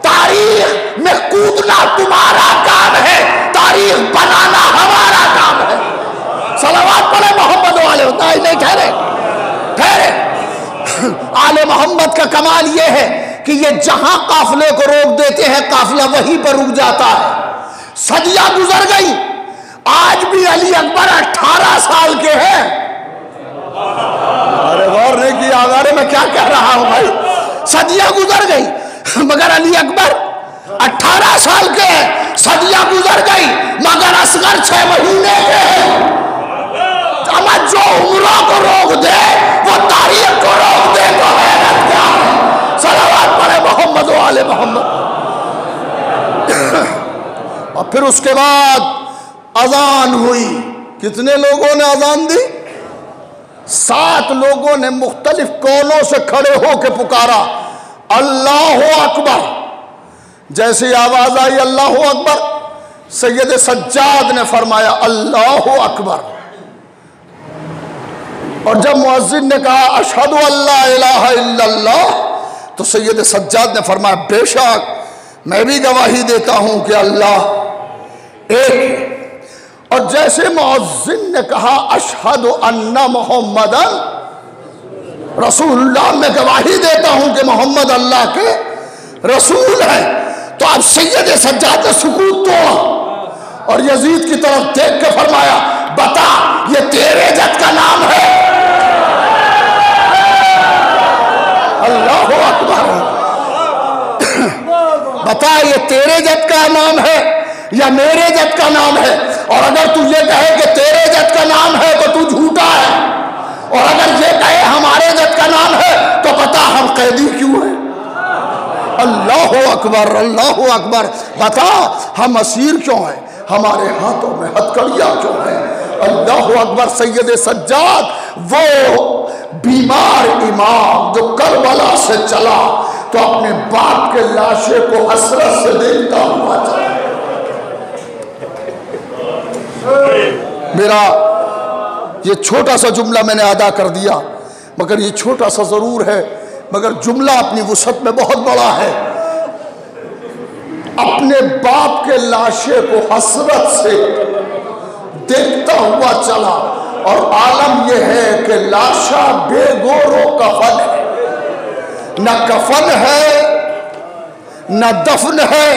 S1: تاریخ میں کودنا تمہارا کام ہے، تاریخ بنانا ہمارا کام ہے۔ صلوات پڑھے محمد والے ہوتا ہی نہیں ٹھہرے۔ ٹھہرے۔ آل محمد کا کمال یہ ہے کہ یہ جہاں قافلے کو روک دیتے ہیں، قافلہ وہیں پر رک جاتا ہے۔ صدیہ گزر گئی آج بھی علی اکبر اٹھارہ سال کے ہیں۔ ارے، غور نہیں کیا میں کیا کہہ رہا ہوں بھائی؟ صدیہ گزر گئی۔ مگر علی اکبر اٹھارہ سال کے ہیں صدیہ گزر گئی، مگر اصغر چھ مہینے کے ہیں۔ اما جو عمروں کو روک دے، وہ تاریخ کو روک دے تو حیرت کیا ہے؟ صلوات پڑھے محمد و آل محمد۔ اور پھر اس کے بعد اذان ہوئی۔ کتنے لوگوں نے اذان دی؟ سات لوگوں نے مختلف کونوں سے کھڑے ہو کے پکارا۔ اللہ اکبر۔ جیسے آواز آئی اللہ اکبر، سید سجاد نے فرمایا، اللہ اکبر۔ اور جب مؤذن نے کہا، اشہد اللہ الہ الا اللہ، تو سید سجاد نے فرمایا، بے شک میں بھی گواہی دیتا ہوں کہ اللہ ایک اور جیسے مؤذن نے کہا، اشہد ان محمد رسول اللہ. میں گواہی دیتا ہوں کہ محمد اللہ کے رسول ہے تو اب سید سجاد نے سکوت توڑا اور یزید کی طرف دیکھ کے فرمایا، بتا، یہ تیرے جد کا نام ہے۔ اللہ اکبر۔ بتا، یہ تیرے جد کا نام ہے۔ یا میرے جد کا نام ہے اور اگر تو یہ کہے کہ تیرے جد کا نام ہے تو تو جھوٹا ہے اور اگر یہ کہے ہمارے جد کا نام ہے تو پتا ہم قیدی کیوں ہیں اللہ اکبر اللہ اکبر۔ بتا ہم اسیر کیوں ہیں؟ ہمارے ہاتھوں میں ہتکڑیاں کیوں ہیں؟ اللہ اکبر، سید سجاد، وہ بیمار امام جو کربلا سے چلا تو اپنے باپ کے لاشے کو حسرت سے دیکھتا ہوا چلا۔ میرا یہ چھوٹا سا جملہ میں نے ادا کر دیا، مگر یہ چھوٹا سا ضرور ہے، مگر جملہ اپنی وسعت میں بہت بڑا ہے۔ اپنے باپ کے لاشے کو حسرت سے دیکھتا ہوا چلا، اور عالم یہ ہے کہ لاشا بے گور کفن ہے۔ نہ کفن ہے، نہ دفن ہے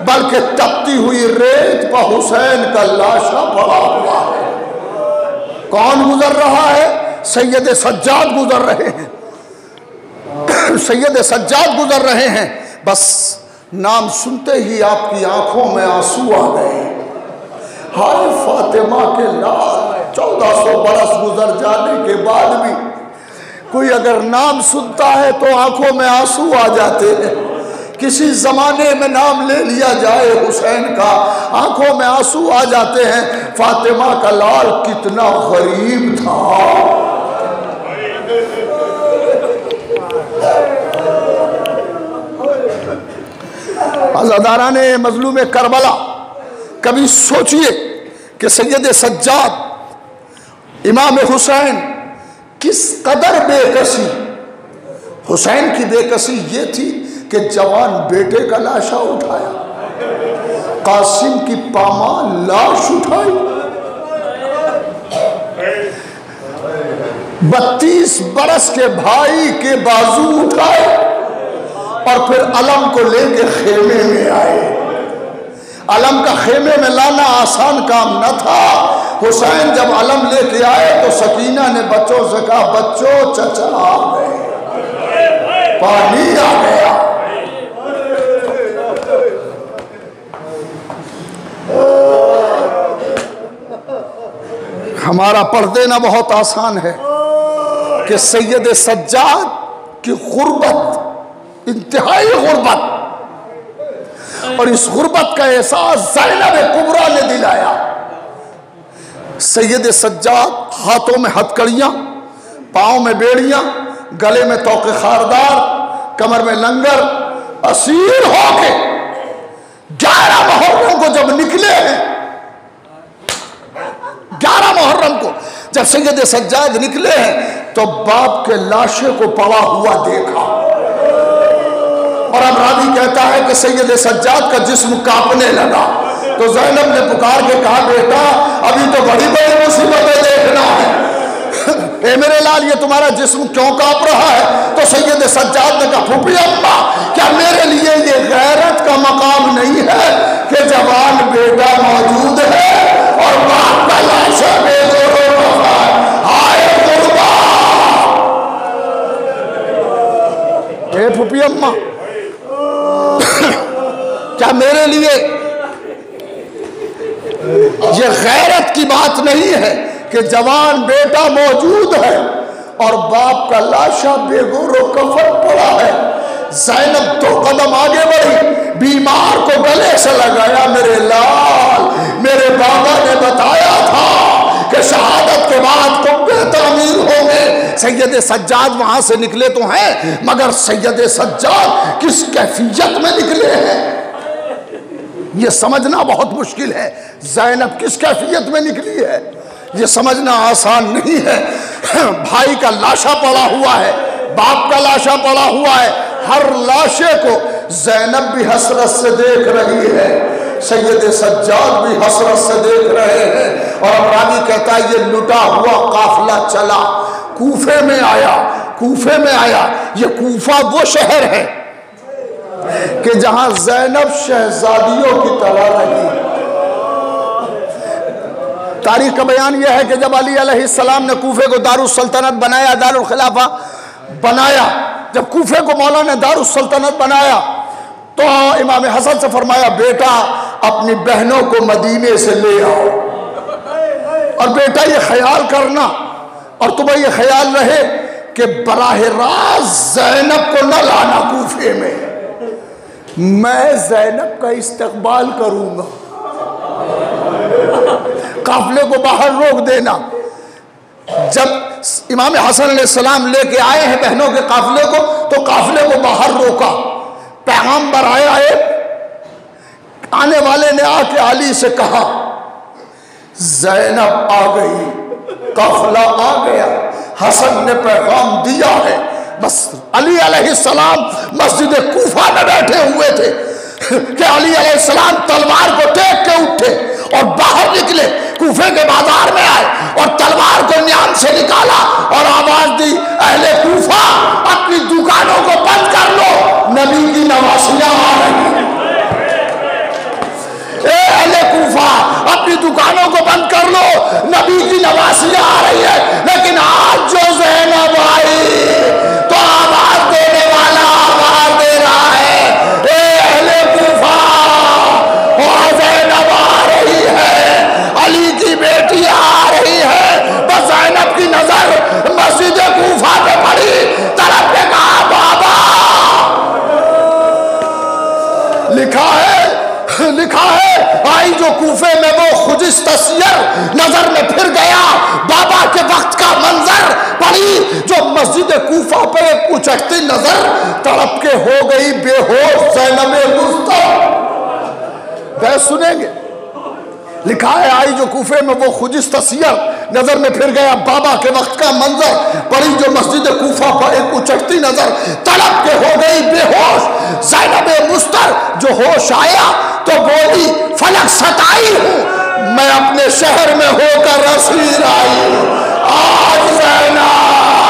S1: بلکہ تپتی ہوئی ریت پہ حسین کا لاشا پڑا ہوا ہے۔ کون گزر رہا ہے؟ سید سجاد گزر رہے ہیں۔ سید سجاد گزر رہے ہیں۔ بس نام سنتے ہی آپ کی آنکھوں میں آنسو آ گئے۔ ہائے فاطمہ کے لال، چودہ سو برس گزر جانے کے بعد بھی کوئی اگر نام سنتا ہے تو آنکھوں میں آنسو آ جاتے ہیں۔ کسی زمانے میں نام لے لیا جائے حسین کا، آنکھوں میں آنسو آ جاتے ہیں، فاطمہ کا لال کتنا غریب تھا۔ ازاداران مظلوم کربلا، کبھی سوچئے کہ سید سجاد، امام حسین کس قدر بے کسی۔ حسین کی بے کسی یہ تھی کہ جوان بیٹے کا لاشا اٹھایا، قاسم کی پاما لاش اٹھائی۔ بتیس برس کے بھائی کے بازو اٹھائے اور پھر علم کو لے کے خیمے میں آئے۔ علم کا خیمے میں لانا آسان کام نہ تھا۔ حسین جب علم لے کے آئے تو سکینہ نے بچوں سے کہا، بچوں، چچا آ گئے، پانی آ گیا۔ ہمارا پڑھ دینا بہت آسان ہے کہ سید سجاد کی غربت انتہائی غربت۔ اور اس غربت کا احساس زینب کبرا نے دلایا۔ سید سجاد ہاتھوں میں ہتکڑیاں پاؤں میں بیڑیاں گلے میں توق خاردار کمر میں لنگر اسیر ہو کے گیارہ محرم کو جب نکلے ہیں گیارہ محرم کو جب سید سجاد نکلے ہیں تو باپ کے لاشے کو پڑا ہوا دیکھا۔ اور اب راوی کہتا ہے کہ سید سجاد کا جسم کاپنے لگا۔ تو زینب نے پکار کے کہا، بیٹا، ابھی تو بڑی بڑی مصیبتیں دیکھنا ہے۔ اے میرے لال، یہ تمہارا جسم کیوں کاپ رہا ہے؟ تو سید سجاد نے کہا، پھوپھی اما کیا میرے لیے یہ غیرت کا مقام نہیں ہے کہ جوان بیٹا موجود ہے؟ بے پھوپھی کیا میرے لیے یہ غیرت کی بات نہیں ہے کہ جوان بیٹا موجود ہے اور باپ کا لاشا بے گور و کفن پڑا ہے۔ زینب دو قدم آگے بڑھی، بیمار کو گلے سے لگایا میرے لال میرے بابا نے بتایا تھا کہ شہادت کے بعد قبے تعمیر ہوں گے سید سجاد وہاں سے نکلے تو ہیں، مگر سید سجاد کس کیفیت میں نکلے ہیں؟ یہ سمجھنا بہت مشکل ہے۔ زینب کس کیفیت میں نکلی ہے؟ یہ سمجھنا آسان نہیں ہے۔ بھائی کا لاشا پڑا ہوا ہے، باپ کا لاشا پڑا ہوا ہے۔ ہر لاشے کو زینب بھی حسرت سے دیکھ رہی ہے۔ سید سجاد بھی حسرت سے دیکھ رہے ہیں اور راوی کہتا ہے، یہ لٹا ہوا قافلہ چلا، کوفے میں آیا، کوفے میں آیا، یہ کوفہ وہ شہر ہے کہ جہاں زینب شہزادیوں کی طرح رہی۔ تاریخ کا بیان یہ ہے کہ جب علی علیہ السلام نے کوفے کو دار السلطنت بنایا دار الخلافہ بنایا، جب کوفے کو مولا نے دار السلطنت بنایا تو ہاں، امام حسن سے فرمایا، بیٹا، اپنی بہنوں کو مدینے سے لے آؤ۔ اور بیٹا، یہ خیال کرنا۔ اور تمہیں یہ خیال رہے کہ براہ راست زینب کو نہ لانا کوفے میں۔ میں زینب کا استقبال کروں گا۔ قافلے کو باہر روک دینا۔ جب امام حسن علیہ السلام لے کے آئے ہیں بہنوں کے قافلے کو، تو قافلے کو باہر روکا۔ پیغمبر آیا ہے آنے والے نے آ کے علی سے کہا، زینب آ گئی، قافلہ آ گیا، حسن نے پیغام دیا ہے۔ بس علی علیہ السلام مسجد کوفہ میں بیٹھے ہوئے تھے۔ کہ علی علیہ السلام تلوار کو ٹیک کے اٹھے اور باہر نکلے۔ کوفے کے بازار میں آئے اور تلوار کو نیام سے نکالا اور آواز دی، اہل کوفہ، اپنی دکانوں کو بند کر لو۔ نبی کی نواسیاں آ رہی ہیں اے اہل کوفہ اپنی دکانوں کو خجس تصیر نظر میں پھر گیا بابا کے وقت کا منظر، پڑی جو مسجد کوفہ پر ایک اچھتی نظر تڑپ کے ہو گئی بے ہوش، زینب مستر جو ہوش آیا تو بولی، فلک ستائی ہوں، میں اپنے شہر میں ہو کر رسیر آئی آج زینب!